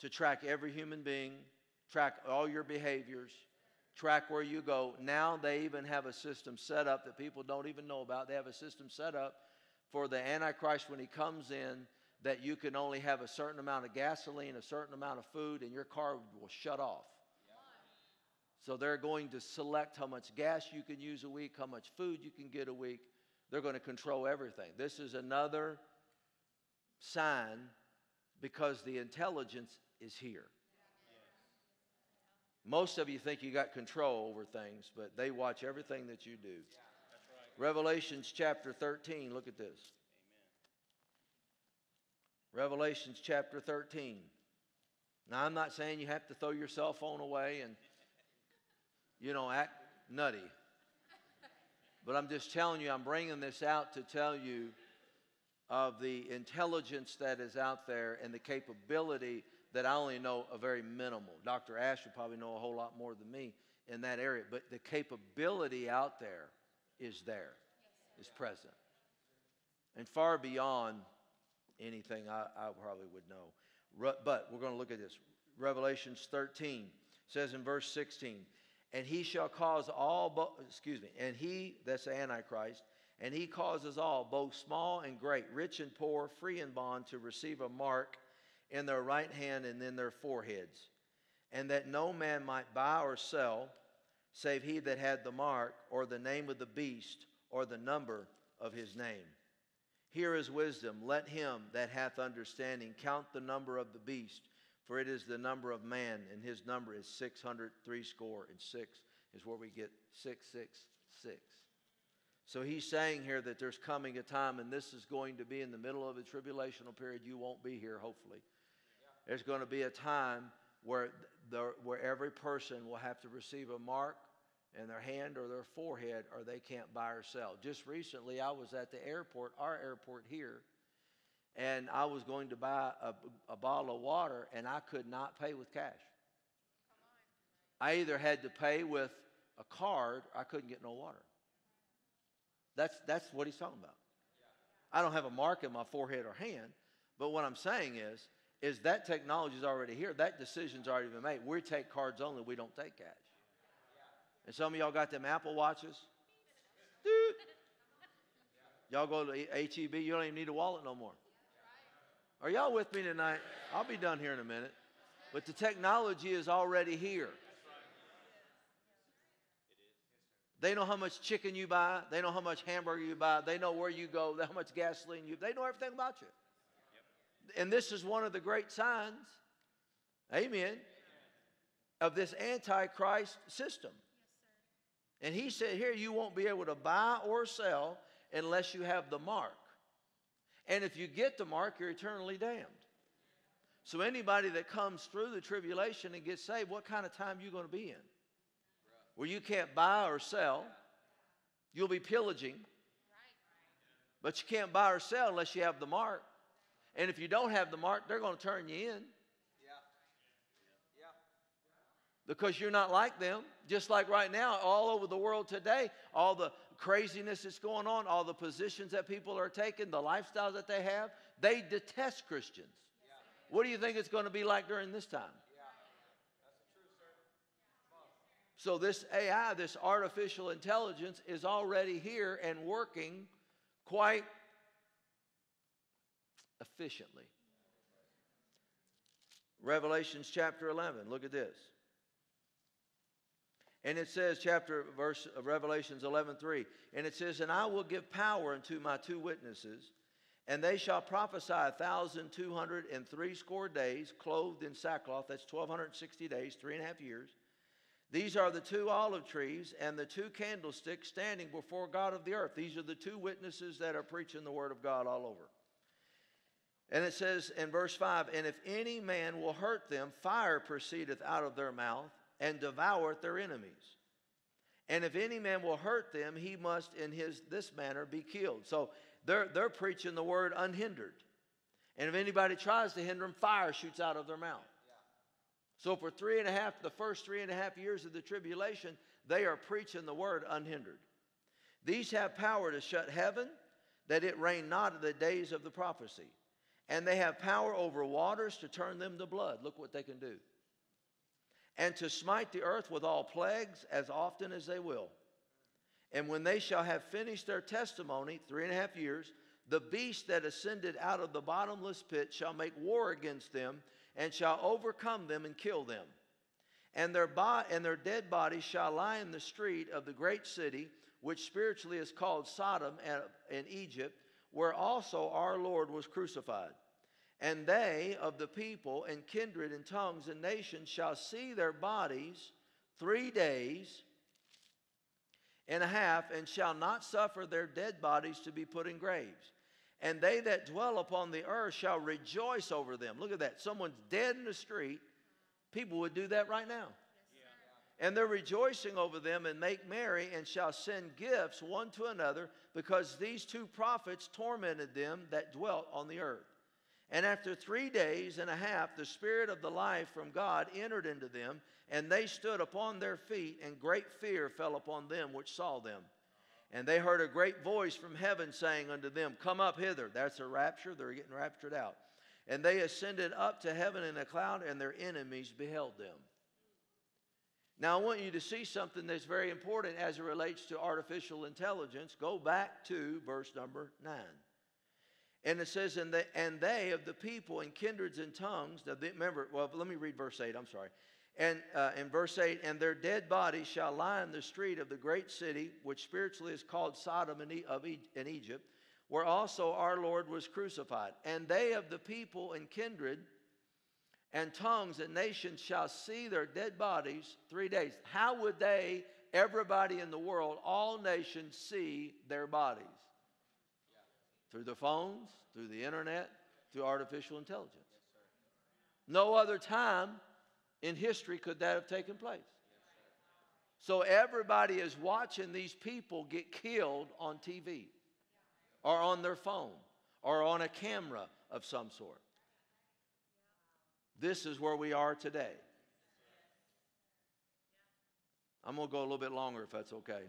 to track every human being, track all your behaviors, track where you go. Now they even have a system set up that people don't even know about. They have a system set up for the Antichrist when he comes in that you can only have a certain amount of gasoline, a certain amount of food, and your car will shut off. So they're going to select how much gas you can use a week, how much food you can get a week. They're going to control everything. This is another sign because the intelligence is here. Most of you think you got control over things, but they watch everything that you do. Revelations chapter 13, look at this. Revelations chapter 13. Now, I'm not saying you have to throw your cell phone away and, you know, act nutty. But I'm just telling you, I'm bringing this out to tell you of the intelligence that is out there and the capability that I only know a very minimal. Dr. Ash would probably know a whole lot more than me in that area, but the capability out there is there, is present, and far beyond anything I, I probably would know. Re- but we're going to look at this. Revelations 13 says in verse 16, and he shall cause all, bo- excuse me, and he, that's the Antichrist, and he causes all, both small and great, rich and poor, free and bond, to receive a mark in their right hand and in their foreheads, and that no man might buy or sell, save he that had the mark, or the name of the beast, or the number of his name. Here is wisdom. Let him that hath understanding count the number of the beast, for it is the number of man, and his number is six hundred three score and six is where we get six six six. So he's saying here that there's coming a time, and this is going to be in the middle of a tribulational period. You won't be here, hopefully. There's going to be a time where, the, where every person will have to receive a mark in their hand or their forehead, or they can't buy or sell. Just recently, I was at the airport, our airport here, and I was going to buy a, a bottle of water, and I could not pay with cash. I either had to pay with a card, or I couldn't get no water. That's, that's what he's talking about. I don't have a mark in my forehead or hand, but what I'm saying is, is that technology is already here. That decision's already been made. We take cards only. We don't take cash. And some of y'all got them Apple watches. Dude. Y'all go to HEB, you don't even need a wallet no more. Are y'all with me tonight? I'll be done here in a minute. But the technology is already here. They know how much chicken you buy. They know how much hamburger you buy. They know where you go, how much gasoline you. They know everything about you. And this is one of the great signs, amen, of this antichrist system. And he said, Here, you won't be able to buy or sell unless you have the mark. And if you get the mark, you're eternally damned. So anybody that comes through the tribulation and gets saved, what kind of time are you going to be in? Where you can't buy or sell, you'll be pillaging, but you can't buy or sell unless you have the mark. And if you don't have the mark, they're going to turn you in. Yeah. Because you're not like them. Just like right now, all over the world today, all the craziness that's going on, all the positions that people are taking, the lifestyles that they have, they detest Christians. What do you think it's going to be like during this time? Yeah. That's the truth, sir. So, this AI, this artificial intelligence, is already here and working quite efficiently. Revelations chapter 11, look at this. And it says, chapter, verse of Revelations 11, 3, and it says, And I will give power unto my two witnesses, and they shall prophesy a thousand two hundred and three score days, clothed in sackcloth. That's 1,260 days, three and a half years. These are the two olive trees and the two candlesticks standing before God of the earth. These are the two witnesses that are preaching the word of God all over. And it says in verse 5 And if any man will hurt them, fire proceedeth out of their mouth and devoureth their enemies. And if any man will hurt them, he must in his this manner be killed. So they're, they're preaching the word unhindered. And if anybody tries to hinder them, fire shoots out of their mouth. So for three and a half, the first three and a half years of the tribulation, they are preaching the word unhindered. These have power to shut heaven, that it rain not in the days of the prophecy, And they have power over waters to turn them to blood. Look what they can do. And to smite the earth with all plagues as often as they will. And when they shall have finished their testimony, three and a half years, the beast that ascended out of the bottomless pit shall make war against them and shall overcome them and kill them. And their, bo- and their dead bodies shall lie in the street of the great city, which spiritually is called Sodom and Egypt, where also our Lord was crucified. And they of the people and kindred and tongues and nations shall see their bodies three days and a half, and shall not suffer their dead bodies to be put in graves. And they that dwell upon the earth shall rejoice over them. Look at that. Someone's dead in the street. People would do that right now. And they're rejoicing over them and make merry and shall send gifts one to another because these two prophets tormented them that dwelt on the earth. And after three days and a half, the Spirit of the life from God entered into them, and they stood upon their feet, and great fear fell upon them which saw them. And they heard a great voice from heaven saying unto them, Come up hither. That's a rapture. They're getting raptured out. And they ascended up to heaven in a cloud, and their enemies beheld them. Now, I want you to see something that's very important as it relates to artificial intelligence. Go back to verse number 9. And it says, and they, and they of the people and kindreds and tongues, now remember, well, let me read verse 8, I'm sorry. And uh, in verse 8, and their dead bodies shall lie in the street of the great city, which spiritually is called Sodom in Egypt, where also our Lord was crucified. And they of the people and kindred and tongues and nations shall see their dead bodies three days. How would they, everybody in the world, all nations, see their bodies? Through the phones, through the internet, through artificial intelligence. No other time in history could that have taken place. So everybody is watching these people get killed on TV or on their phone or on a camera of some sort. This is where we are today. I'm going to go a little bit longer if that's okay.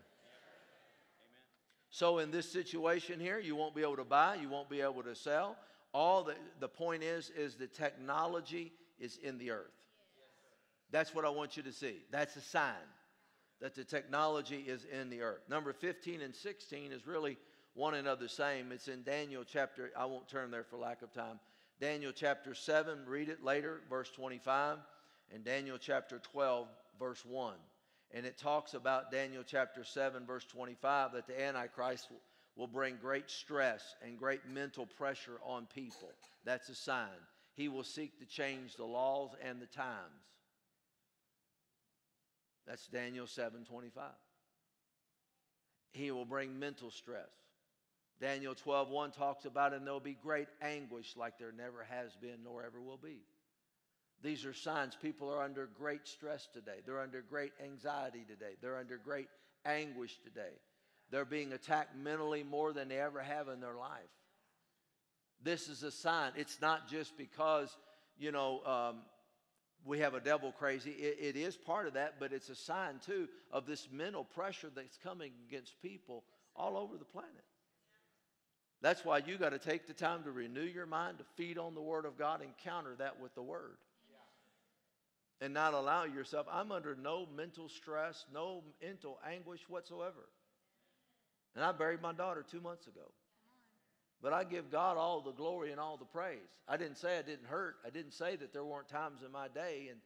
So, in this situation here, you won't be able to buy, you won't be able to sell. All the, the point is, is the technology is in the earth. That's what I want you to see. That's a sign that the technology is in the earth. Number 15 and 16 is really one the same. It's in Daniel chapter, I won't turn there for lack of time. Daniel chapter 7, read it later, verse 25, and Daniel chapter 12, verse 1. And it talks about Daniel chapter 7, verse 25, that the Antichrist will, bring great stress and great mental pressure on people. That's a sign. He will seek to change the laws and the times. That's Daniel 7:25. He will bring mental stress. Daniel 12:1 talks about and there'll be great anguish like there never has been nor ever will be. These are signs people are under great stress today. They're under great anxiety today. They're under great anguish today. They're being attacked mentally more than they ever have in their life. This is a sign. It's not just because, you know, um, we have a devil crazy. It, it is part of that, but it's a sign too of this mental pressure that's coming against people all over the planet. That's why you got to take the time to renew your mind, to feed on the Word of God, and counter that with the Word. And not allow yourself, I'm under no mental stress, no mental anguish whatsoever. And I buried my daughter two months ago. But I give God all the glory and all the praise. I didn't say I didn't hurt. I didn't say that there weren't times in my day and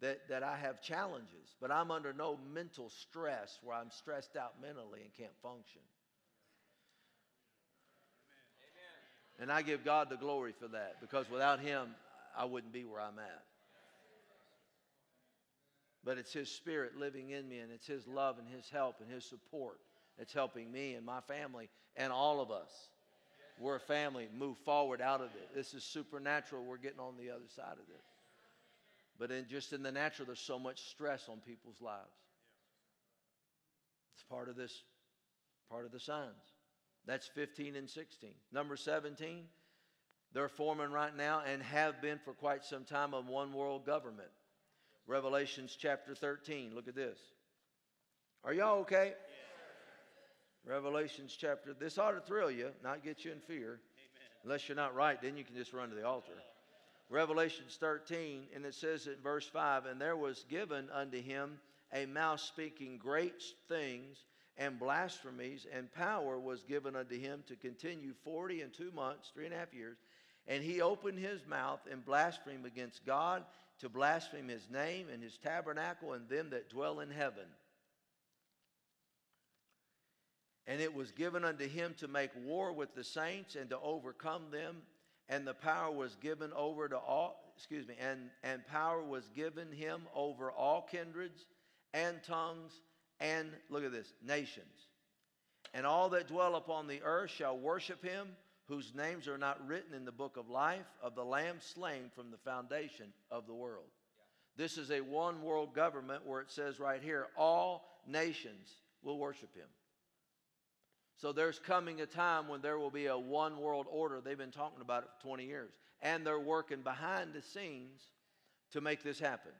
that, that I have challenges. But I'm under no mental stress where I'm stressed out mentally and can't function. And I give God the glory for that because without Him, I wouldn't be where I'm at. But it's His Spirit living in me, and it's His love and His help and His support that's helping me and my family and all of us. We're a family, move forward out of it. This is supernatural. We're getting on the other side of this. But in, just in the natural, there's so much stress on people's lives. It's part of this, part of the signs. That's 15 and 16. Number 17, they're forming right now and have been for quite some time a one world government. Revelations chapter 13. Look at this. Are y'all okay? Revelations chapter, this ought to thrill you, not get you in fear. Amen. Unless you're not right, then you can just run to the altar. Revelations 13, and it says in verse 5 And there was given unto him a mouth speaking great things and blasphemies, and power was given unto him to continue forty and two months, three and a half years. And he opened his mouth and blasphemed against God, to blaspheme his name and his tabernacle and them that dwell in heaven. And it was given unto him to make war with the saints and to overcome them. And the power was given over to all, excuse me, and, and power was given him over all kindreds and tongues and, look at this, nations. And all that dwell upon the earth shall worship him, whose names are not written in the book of life of the Lamb slain from the foundation of the world. This is a one world government where it says right here, all nations will worship him. So there's coming a time when there will be a one world order. They've been talking about it for 20 years. And they're working behind the scenes to make this happen.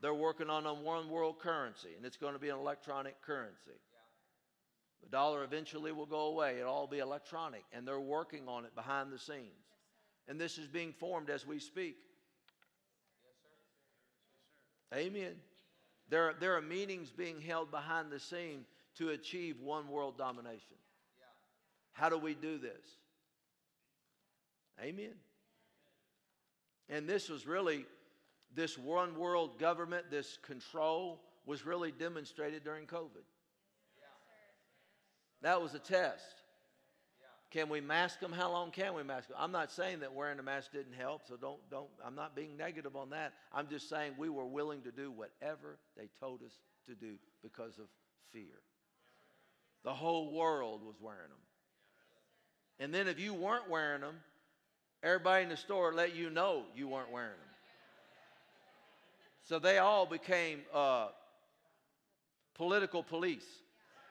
They're working on a one world currency, and it's going to be an electronic currency. The dollar eventually will go away. It'll all be electronic, and they're working on it behind the scenes. And this is being formed as we speak. Amen. There, there are meetings being held behind the scene to achieve one world domination. How do we do this? Amen. And this was really, this one world government, this control, was really demonstrated during COVID. That was a test. Can we mask them? How long can we mask them? I'm not saying that wearing a mask didn't help, so don't, don't, I'm not being negative on that. I'm just saying we were willing to do whatever they told us to do because of fear. The whole world was wearing them. And then if you weren't wearing them, everybody in the store let you know you weren't wearing them. So they all became uh, political police,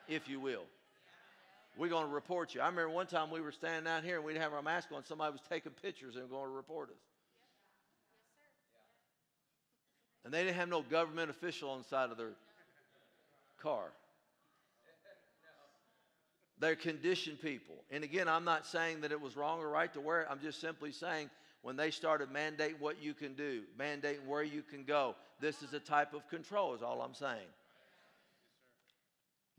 if you will. We're going to report you. I remember one time we were standing out here and we'd have our mask on. Somebody was taking pictures and going to report us. And they didn't have no government official on the side of their car. They're conditioned people. And again, I'm not saying that it was wrong or right to wear it. I'm just simply saying when they started mandating what you can do, mandating where you can go, this is a type of control, is all I'm saying.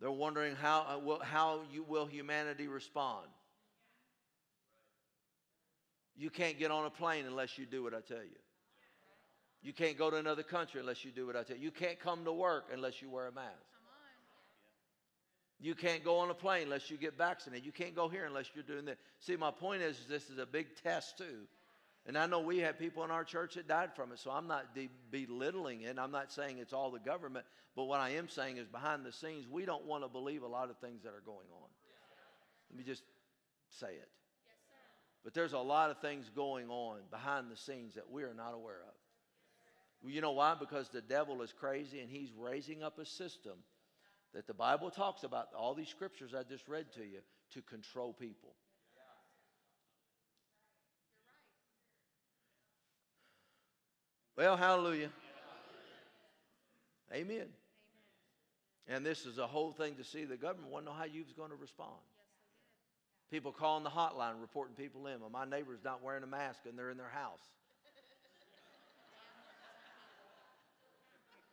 They're wondering how, uh, will, how you, will humanity respond? You can't get on a plane unless you do what I tell you. You can't go to another country unless you do what I tell you. You can't come to work unless you wear a mask. You can't go on a plane unless you get vaccinated. You can't go here unless you're doing this. See, my point is, this is a big test too. And I know we have people in our church that died from it, so I'm not de- belittling it. I'm not saying it's all the government, but what I am saying is behind the scenes, we don't want to believe a lot of things that are going on. Let me just say it. But there's a lot of things going on behind the scenes that we are not aware of. You know why? Because the devil is crazy and he's raising up a system that the Bible talks about, all these scriptures I just read to you, to control people. Well, hallelujah. Amen. And this is a whole thing to see. The government want to know how you was going to respond. People calling the hotline, reporting people in. Well, my neighbor's not wearing a mask and they're in their house.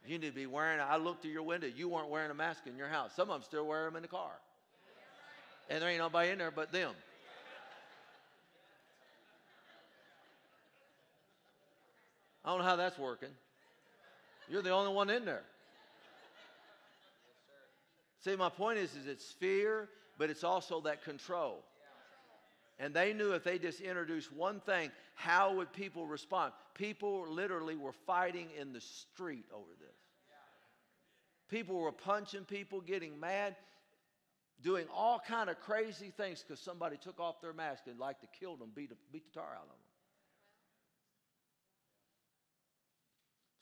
You need to be wearing. I looked through your window. You weren't wearing a mask in your house. Some of them still wear them in the car, and there ain't nobody in there but them. I don't know how that's working. You're the only one in there. See, my point is, is it's fear, but it's also that control. And they knew if they just introduced one thing, how would people respond? People literally were fighting in the street over this. People were punching people, getting mad, doing all kind of crazy things because somebody took off their mask and like to kill them, beat, beat the tar out of them.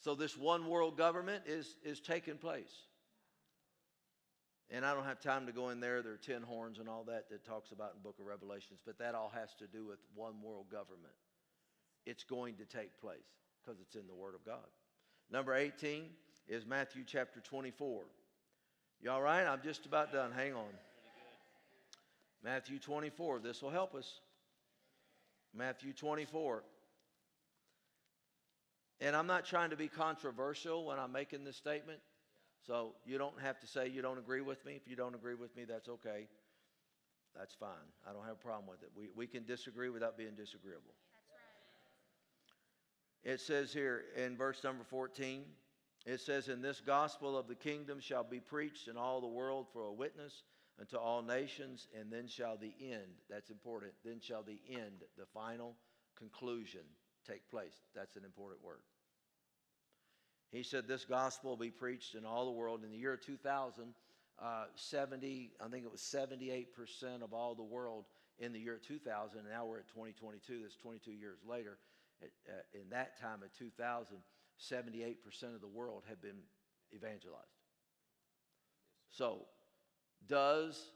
So this one world government is, is taking place. And I don't have time to go in there. There are ten horns and all that that talks about in book of Revelations, but that all has to do with one world government. It's going to take place because it's in the Word of God. Number 18 is Matthew chapter 24. You all right? I'm just about done. Hang on. Matthew 24. This will help us. Matthew 24. And I'm not trying to be controversial when I'm making this statement. So you don't have to say you don't agree with me. If you don't agree with me, that's okay. That's fine. I don't have a problem with it. We, we can disagree without being disagreeable. That's right. It says here in verse number 14, it says, In this gospel of the kingdom shall be preached in all the world for a witness unto all nations, and then shall the end, that's important, then shall the end, the final conclusion take place. That's an important word. He said, This gospel will be preached in all the world. In the year 2000, uh, 70, I think it was 78% of all the world in the year 2000, and now we're at 2022, that's 22 years later. At, in that time of 2000, 78% of the world had been evangelized. So, does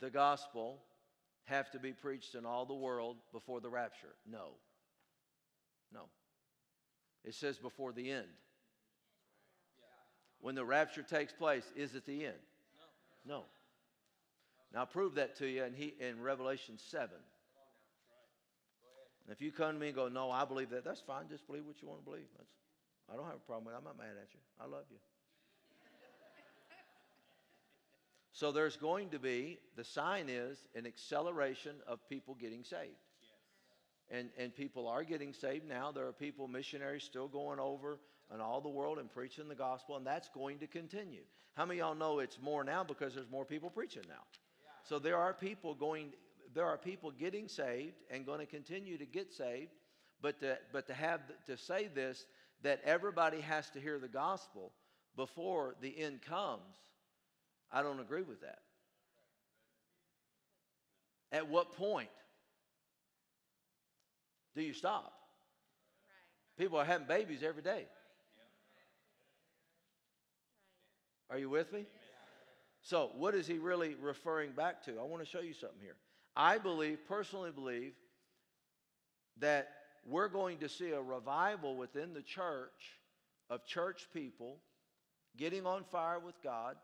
the gospel have to be preached in all the world before the rapture? No. No. It says before the end. When the rapture takes place, is it the end? No. Now prove that to you in, he, in Revelation 7. And if you come to me and go, no, I believe that, that's fine. Just believe what you want to believe. That's, I don't have a problem with it. I'm not mad at you. I love you. so there's going to be, the sign is an acceleration of people getting saved. And, and people are getting saved now. There are people, missionaries, still going over in all the world and preaching the gospel, and that's going to continue. How many y'all know it's more now because there's more people preaching now? So there are people going, there are people getting saved and going to continue to get saved, but to, but to have to say this that everybody has to hear the gospel before the end comes, I don't agree with that. At what point do you stop? People are having babies every day. Are you with me? So, what is he really referring back to? I want to show you something here. I believe, personally believe, that we're going to see a revival within the church of church people getting on fire with God.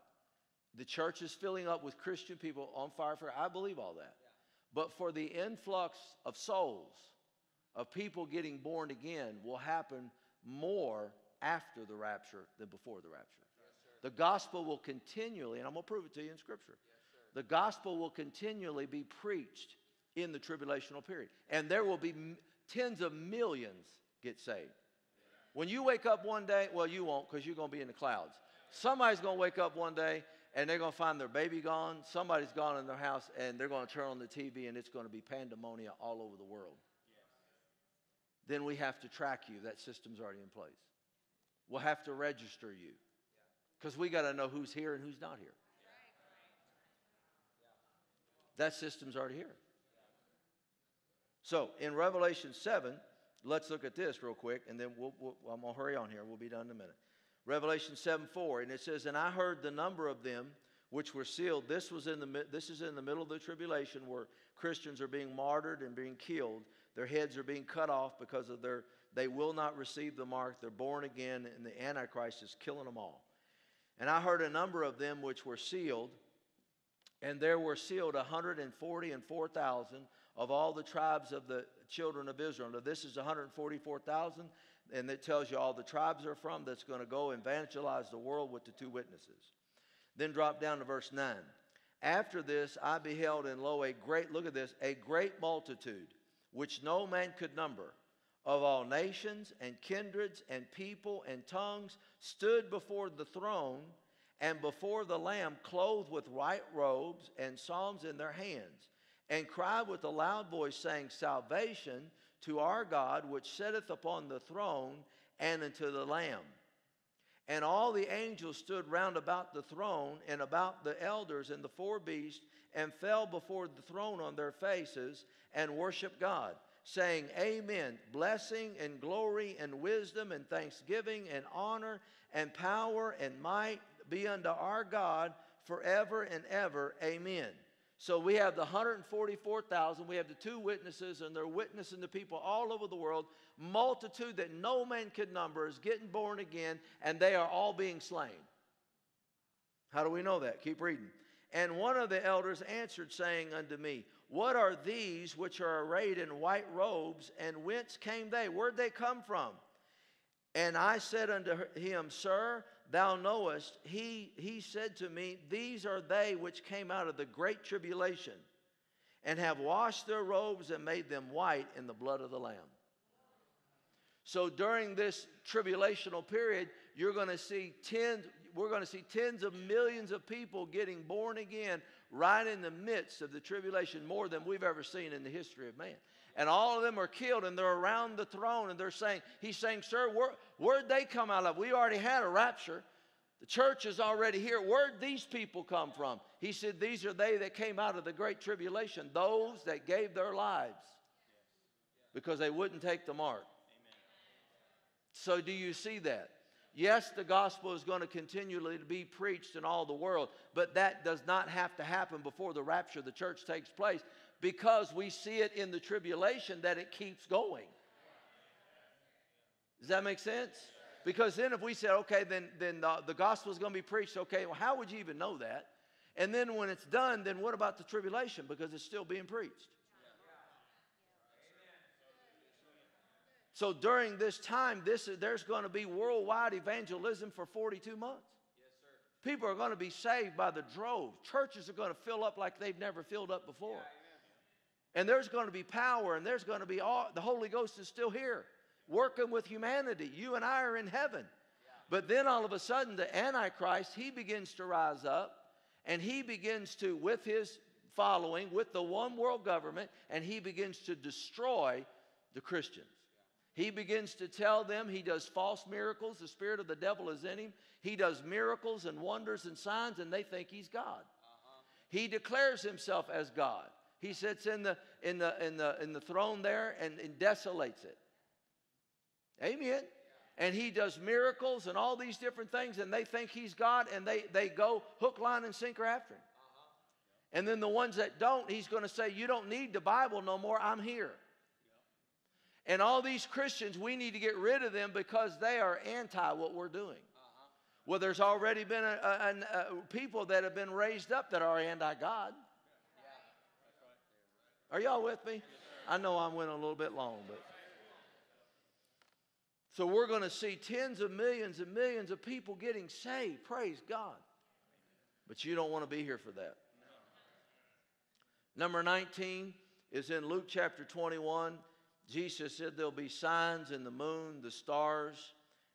The church is filling up with Christian people on fire for I believe all that. But for the influx of souls, of people getting born again, will happen more after the rapture than before the rapture. The gospel will continually, and I'm going to prove it to you in Scripture, the gospel will continually be preached in the tribulational period. And there will be m- tens of millions get saved. When you wake up one day, well, you won't because you're going to be in the clouds. Somebody's going to wake up one day and they're going to find their baby gone. Somebody's gone in their house and they're going to turn on the TV and it's going to be pandemonium all over the world. Then we have to track you. That system's already in place. We'll have to register you because we got to know who's here and who's not here. That system's already here. So in Revelation 7, let's look at this real quick, and then we'll, we'll, I'm going to hurry on here. We'll be done in a minute. Revelation 7 4, and it says, And I heard the number of them which were sealed. This, was in the, this is in the middle of the tribulation where Christians are being martyred and being killed. Their heads are being cut off because of their, they will not receive the mark. They're born again, and the Antichrist is killing them all. And I heard a number of them which were sealed, and there were sealed 140 and 4,000 of all the tribes of the children of Israel. Now, this is 144,000, and it tells you all the tribes are from that's going to go and evangelize the world with the two witnesses. Then drop down to verse 9. After this, I beheld, and lo, a great, look at this, a great multitude, which no man could number, of all nations and kindreds and people and tongues, stood before the throne and before the Lamb, clothed with white robes and psalms in their hands and cried with a loud voice, saying, Salvation to our God, which sitteth upon the throne, and unto the Lamb. And all the angels stood round about the throne and about the elders and the four beasts, and fell before the throne on their faces and worshiped God, saying, Amen. Blessing and glory and wisdom and thanksgiving and honor and power and might be unto our God forever and ever. Amen. So we have the 144,000, we have the two witnesses, and they're witnessing to people all over the world. Multitude that no man could number is getting born again, and they are all being slain. How do we know that? Keep reading. And one of the elders answered, saying unto me, What are these which are arrayed in white robes, and whence came they? Where'd they come from? And I said unto him, Sir, thou knowest. He, he said to me, These are they which came out of the great tribulation, and have washed their robes and made them white in the blood of the Lamb. So during this tribulational period, you're going to see tens, we're going to see tens of millions of people getting born again right in the midst of the tribulation, more than we've ever seen in the history of man. And all of them are killed, and they're around the throne, and they're saying, He's saying, Sir, where, where'd they come out of? We already had a rapture. The church is already here. Where'd these people come from? He said, These are they that came out of the great tribulation, those that gave their lives because they wouldn't take the mark. So, do you see that? Yes, the gospel is going to continually be preached in all the world, but that does not have to happen before the rapture of the church takes place because we see it in the tribulation that it keeps going. Does that make sense? Because then, if we said, okay, then, then the, the gospel is going to be preached, okay, well, how would you even know that? And then when it's done, then what about the tribulation? Because it's still being preached. So during this time, this there's going to be worldwide evangelism for 42 months. Yes, People are going to be saved by the drove. Churches are going to fill up like they've never filled up before. And there's going to be power, and there's going to be all, the Holy Ghost is still here, working with humanity. You and I are in heaven. But then all of a sudden, the Antichrist, he begins to rise up, and he begins to, with his following, with the one world government, and he begins to destroy the Christians. He begins to tell them he does false miracles. The spirit of the devil is in him. He does miracles and wonders and signs, and they think he's God. Uh-huh. He declares himself as God. He sits in the, in the, in the, in the throne there and, and desolates it. Amen. And he does miracles and all these different things, and they think he's God, and they, they go hook, line, and sinker after him. Uh-huh. And then the ones that don't, he's going to say, You don't need the Bible no more. I'm here. And all these Christians, we need to get rid of them because they are anti what we're doing. Uh-huh. Well, there's already been a, a, a- people that have been raised up that are anti God. Are y'all with me? I know I went a little bit long, but. So we're going to see tens of millions and millions of people getting saved. Praise God. But you don't want to be here for that. Number 19 is in Luke chapter 21. Jesus said there'll be signs in the moon, the stars,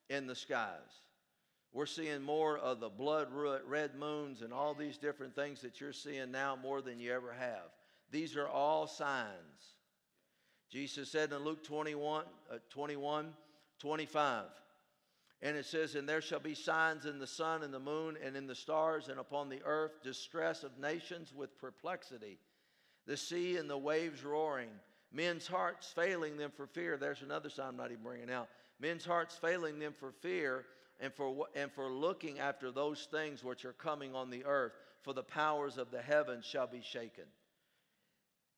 in the skies. We're seeing more of the blood red moons and all these different things that you're seeing now more than you ever have. These are all signs. Jesus said in Luke 21, uh, 21 25, and it says, And there shall be signs in the sun and the moon and in the stars and upon the earth, distress of nations with perplexity, the sea and the waves roaring, men's hearts failing them for fear. There's another sign I'm not even bringing out. Men's hearts failing them for fear and for, and for looking after those things which are coming on the earth, for the powers of the heavens shall be shaken.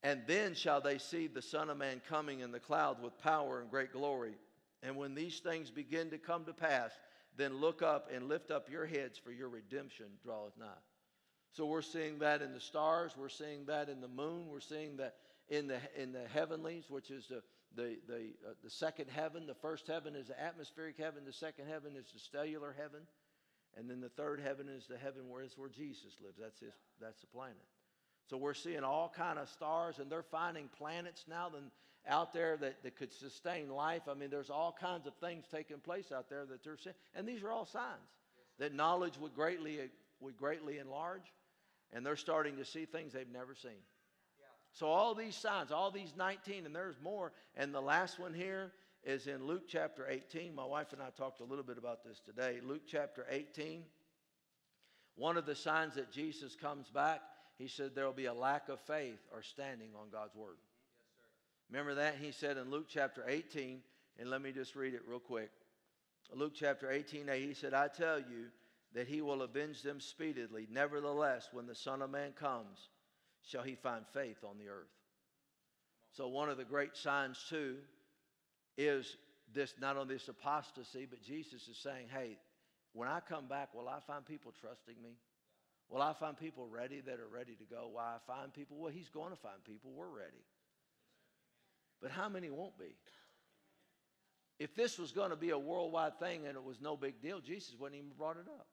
And then shall they see the Son of Man coming in the clouds with power and great glory. And when these things begin to come to pass, then look up and lift up your heads, for your redemption draweth nigh. So we're seeing that in the stars, we're seeing that in the moon, we're seeing that in the in the heavenlies, which is the the the, uh, the second heaven. The first heaven is the atmospheric heaven. The second heaven is the stellar heaven, and then the third heaven is the heaven where where Jesus lives. That's his. That's the planet. So we're seeing all kind of stars, and they're finding planets now than out there that, that could sustain life. I mean, there's all kinds of things taking place out there that they're seeing, and these are all signs that knowledge would greatly would greatly enlarge, and they're starting to see things they've never seen. So all these signs, all these 19, and there's more. And the last one here is in Luke chapter 18. My wife and I talked a little bit about this today. Luke chapter 18. One of the signs that Jesus comes back, he said there will be a lack of faith or standing on God's word. Remember that? He said in Luke chapter 18, and let me just read it real quick. Luke chapter 18, 8, he said, I tell you that he will avenge them speedily. Nevertheless, when the Son of Man comes, shall he find faith on the earth. So, one of the great signs, too, is this not only this apostasy, but Jesus is saying, Hey, when I come back, will I find people trusting me? Will I find people ready that are ready to go? Why I find people? Well, He's going to find people. We're ready. But how many won't be? If this was going to be a worldwide thing and it was no big deal, Jesus wouldn't even brought it up.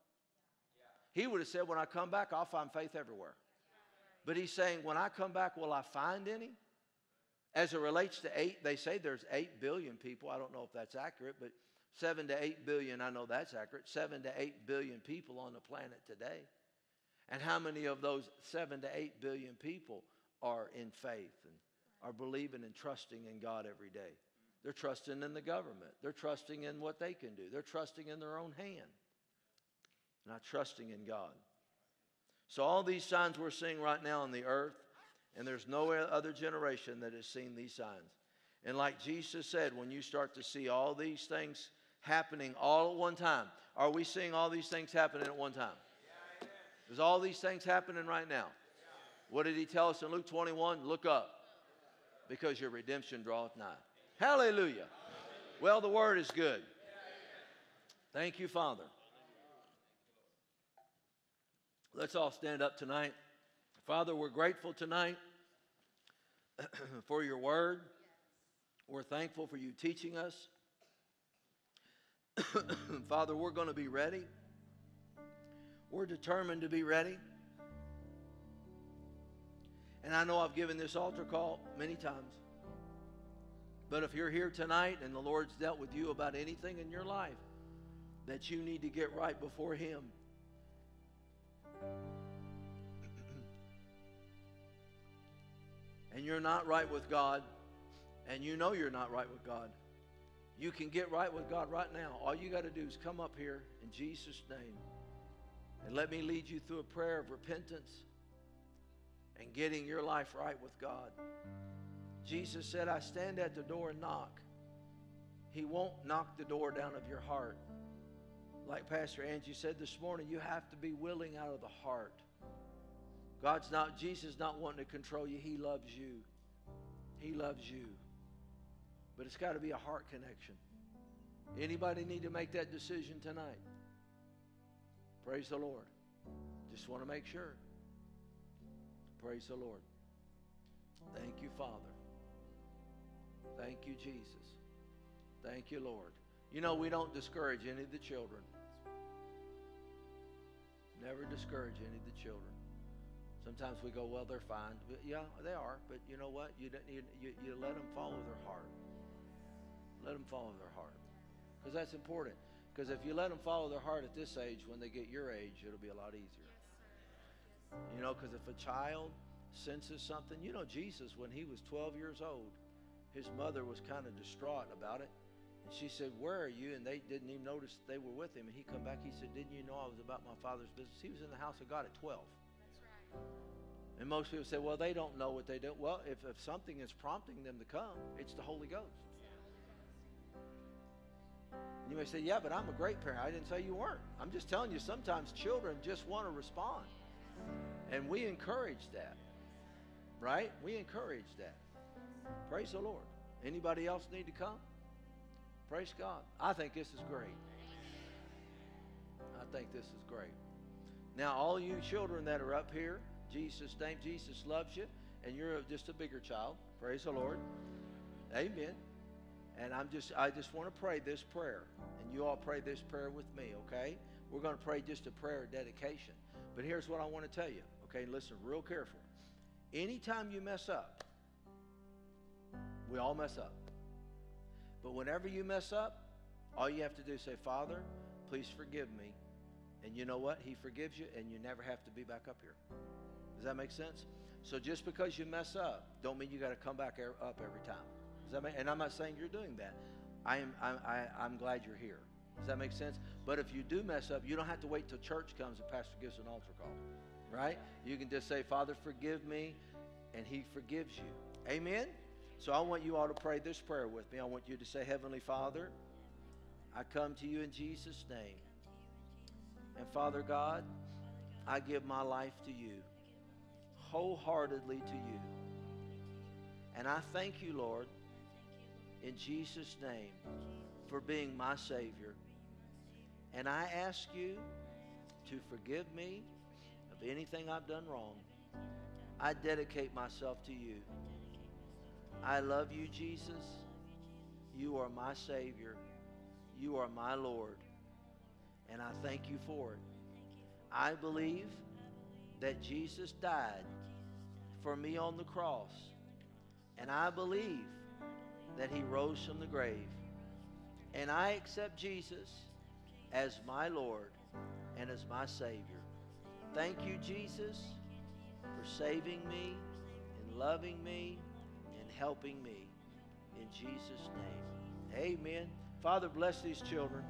He would have said, When I come back, I'll find faith everywhere. But he's saying, When I come back, will I find any? As it relates to eight, they say there's eight billion people. I don't know if that's accurate, but seven to eight billion, I know that's accurate. Seven to eight billion people on the planet today. And how many of those seven to eight billion people are in faith and are believing and trusting in God every day? They're trusting in the government. They're trusting in what they can do. They're trusting in their own hand, not trusting in God. So, all these signs we're seeing right now on the earth, and there's no other generation that has seen these signs. And like Jesus said, when you start to see all these things happening all at one time, are we seeing all these things happening at one time? There's all these things happening right now. What did he tell us in Luke 21? Look up, because your redemption draweth nigh. Hallelujah. Well, the word is good. Thank you, Father. Let's all stand up tonight. Father, we're grateful tonight for your word. We're thankful for you teaching us. Father, we're going to be ready. We're determined to be ready. And I know I've given this altar call many times. But if you're here tonight and the Lord's dealt with you about anything in your life that you need to get right before Him, and you're not right with God, and you know you're not right with God, you can get right with God right now. All you got to do is come up here in Jesus' name and let me lead you through a prayer of repentance and getting your life right with God. Jesus said, I stand at the door and knock. He won't knock the door down of your heart. Like Pastor Angie said this morning, you have to be willing out of the heart. God's not, Jesus not wanting to control you. He loves you. He loves you. But it's got to be a heart connection. Anybody need to make that decision tonight? Praise the Lord. Just want to make sure. Praise the Lord. Thank you, Father. Thank you, Jesus. Thank you, Lord. You know, we don't discourage any of the children. Never discourage any of the children. Sometimes we go, well, they're fine. But yeah, they are. But you know what? You, you, you, you let them follow their heart. Let them follow their heart. Because that's important. Because if you let them follow their heart at this age, when they get your age, it'll be a lot easier. You know, because if a child senses something, you know, Jesus, when he was 12 years old, his mother was kind of distraught about it. And she said, Where are you? And they didn't even notice they were with him. And he come back, he said, Didn't you know I was about my father's business? He was in the house of God at 12. And most people say, Well, they don't know what they do. Well, if, if something is prompting them to come, it's the Holy Ghost. You may say, Yeah, but I'm a great parent. I didn't say you weren't. I'm just telling you, sometimes children just want to respond. And we encourage that. Right? We encourage that. Praise the Lord. Anybody else need to come? Praise God. I think this is great. I think this is great. Now, all you children that are up here, Jesus' name, Jesus loves you, and you're just a bigger child. Praise the Lord. Amen. And I'm just I just want to pray this prayer. And you all pray this prayer with me, okay? We're going to pray just a prayer of dedication. But here's what I want to tell you. Okay, listen real careful. Anytime you mess up, we all mess up. But whenever you mess up, all you have to do is say, Father, please forgive me. And you know what? He forgives you, and you never have to be back up here. Does that make sense? So just because you mess up, don't mean you got to come back up every time. Does that make? And I'm not saying you're doing that. I am. I'm, I, I'm glad you're here. Does that make sense? But if you do mess up, you don't have to wait till church comes and pastor gives an altar call, right? You can just say, Father, forgive me, and He forgives you. Amen. So I want you all to pray this prayer with me. I want you to say, Heavenly Father, I come to you in Jesus' name. And Father God, I give my life to you, wholeheartedly to you. And I thank you, Lord, in Jesus' name for being my Savior. And I ask you to forgive me of anything I've done wrong. I dedicate myself to you. I love you, Jesus. You are my Savior. You are my Lord. And I thank you for it. I believe that Jesus died for me on the cross. And I believe that he rose from the grave. And I accept Jesus as my Lord and as my Savior. Thank you, Jesus, for saving me and loving me helping me. In Jesus' name. Amen. Father, bless these children.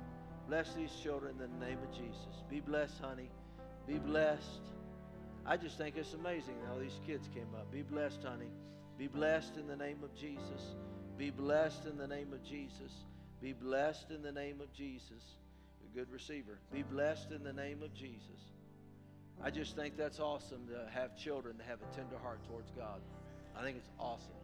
Bless these children in the name of Jesus. Be blessed, honey. Be blessed. I just think it's amazing how these kids came up. Be blessed, honey. Be blessed in the name of Jesus. Be blessed in the name of Jesus. Be blessed in the name of Jesus. A good receiver. Be blessed in the name of Jesus. I just think that's awesome to have children to have a tender heart towards God. I think it's awesome.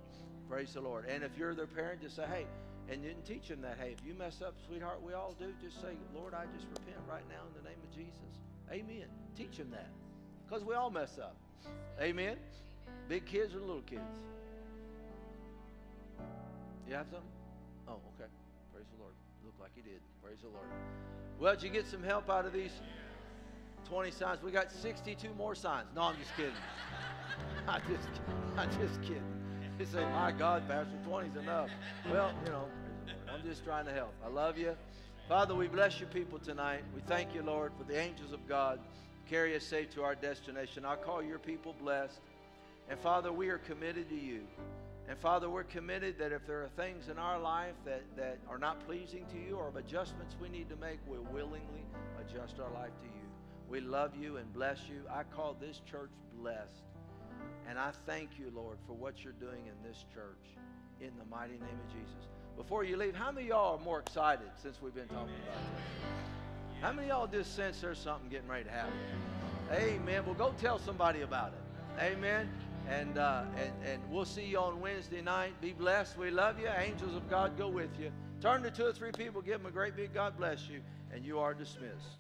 Praise the Lord. And if you're their parent, just say, hey, and you can teach them that, hey, if you mess up, sweetheart, we all do, just say, Lord, I just repent right now in the name of Jesus. Amen. Teach them that. Because we all mess up. Amen. Big kids or little kids? You have something? Oh, okay. Praise the Lord. Looked like you did. Praise the Lord. Well, did you get some help out of these 20 signs? We got 62 more signs. No, I'm just kidding. I just, I'm just kidding. You say, my God, Pastor, 20's enough. Well, you know, I'm just trying to help. I love you. Father, we bless you people tonight. We thank you, Lord, for the angels of God carry us safe to our destination. I call your people blessed. And Father, we are committed to you. And Father, we're committed that if there are things in our life that, that are not pleasing to you or adjustments we need to make, we'll willingly adjust our life to you. We love you and bless you. I call this church blessed. And I thank you, Lord, for what you're doing in this church in the mighty name of Jesus. Before you leave, how many of y'all are more excited since we've been talking about this? How many of y'all just sense there's something getting ready to happen? Amen. Well, go tell somebody about it. Amen. And, uh, and, and we'll see you on Wednesday night. Be blessed. We love you. Angels of God go with you. Turn to two or three people, give them a great big God bless you, and you are dismissed.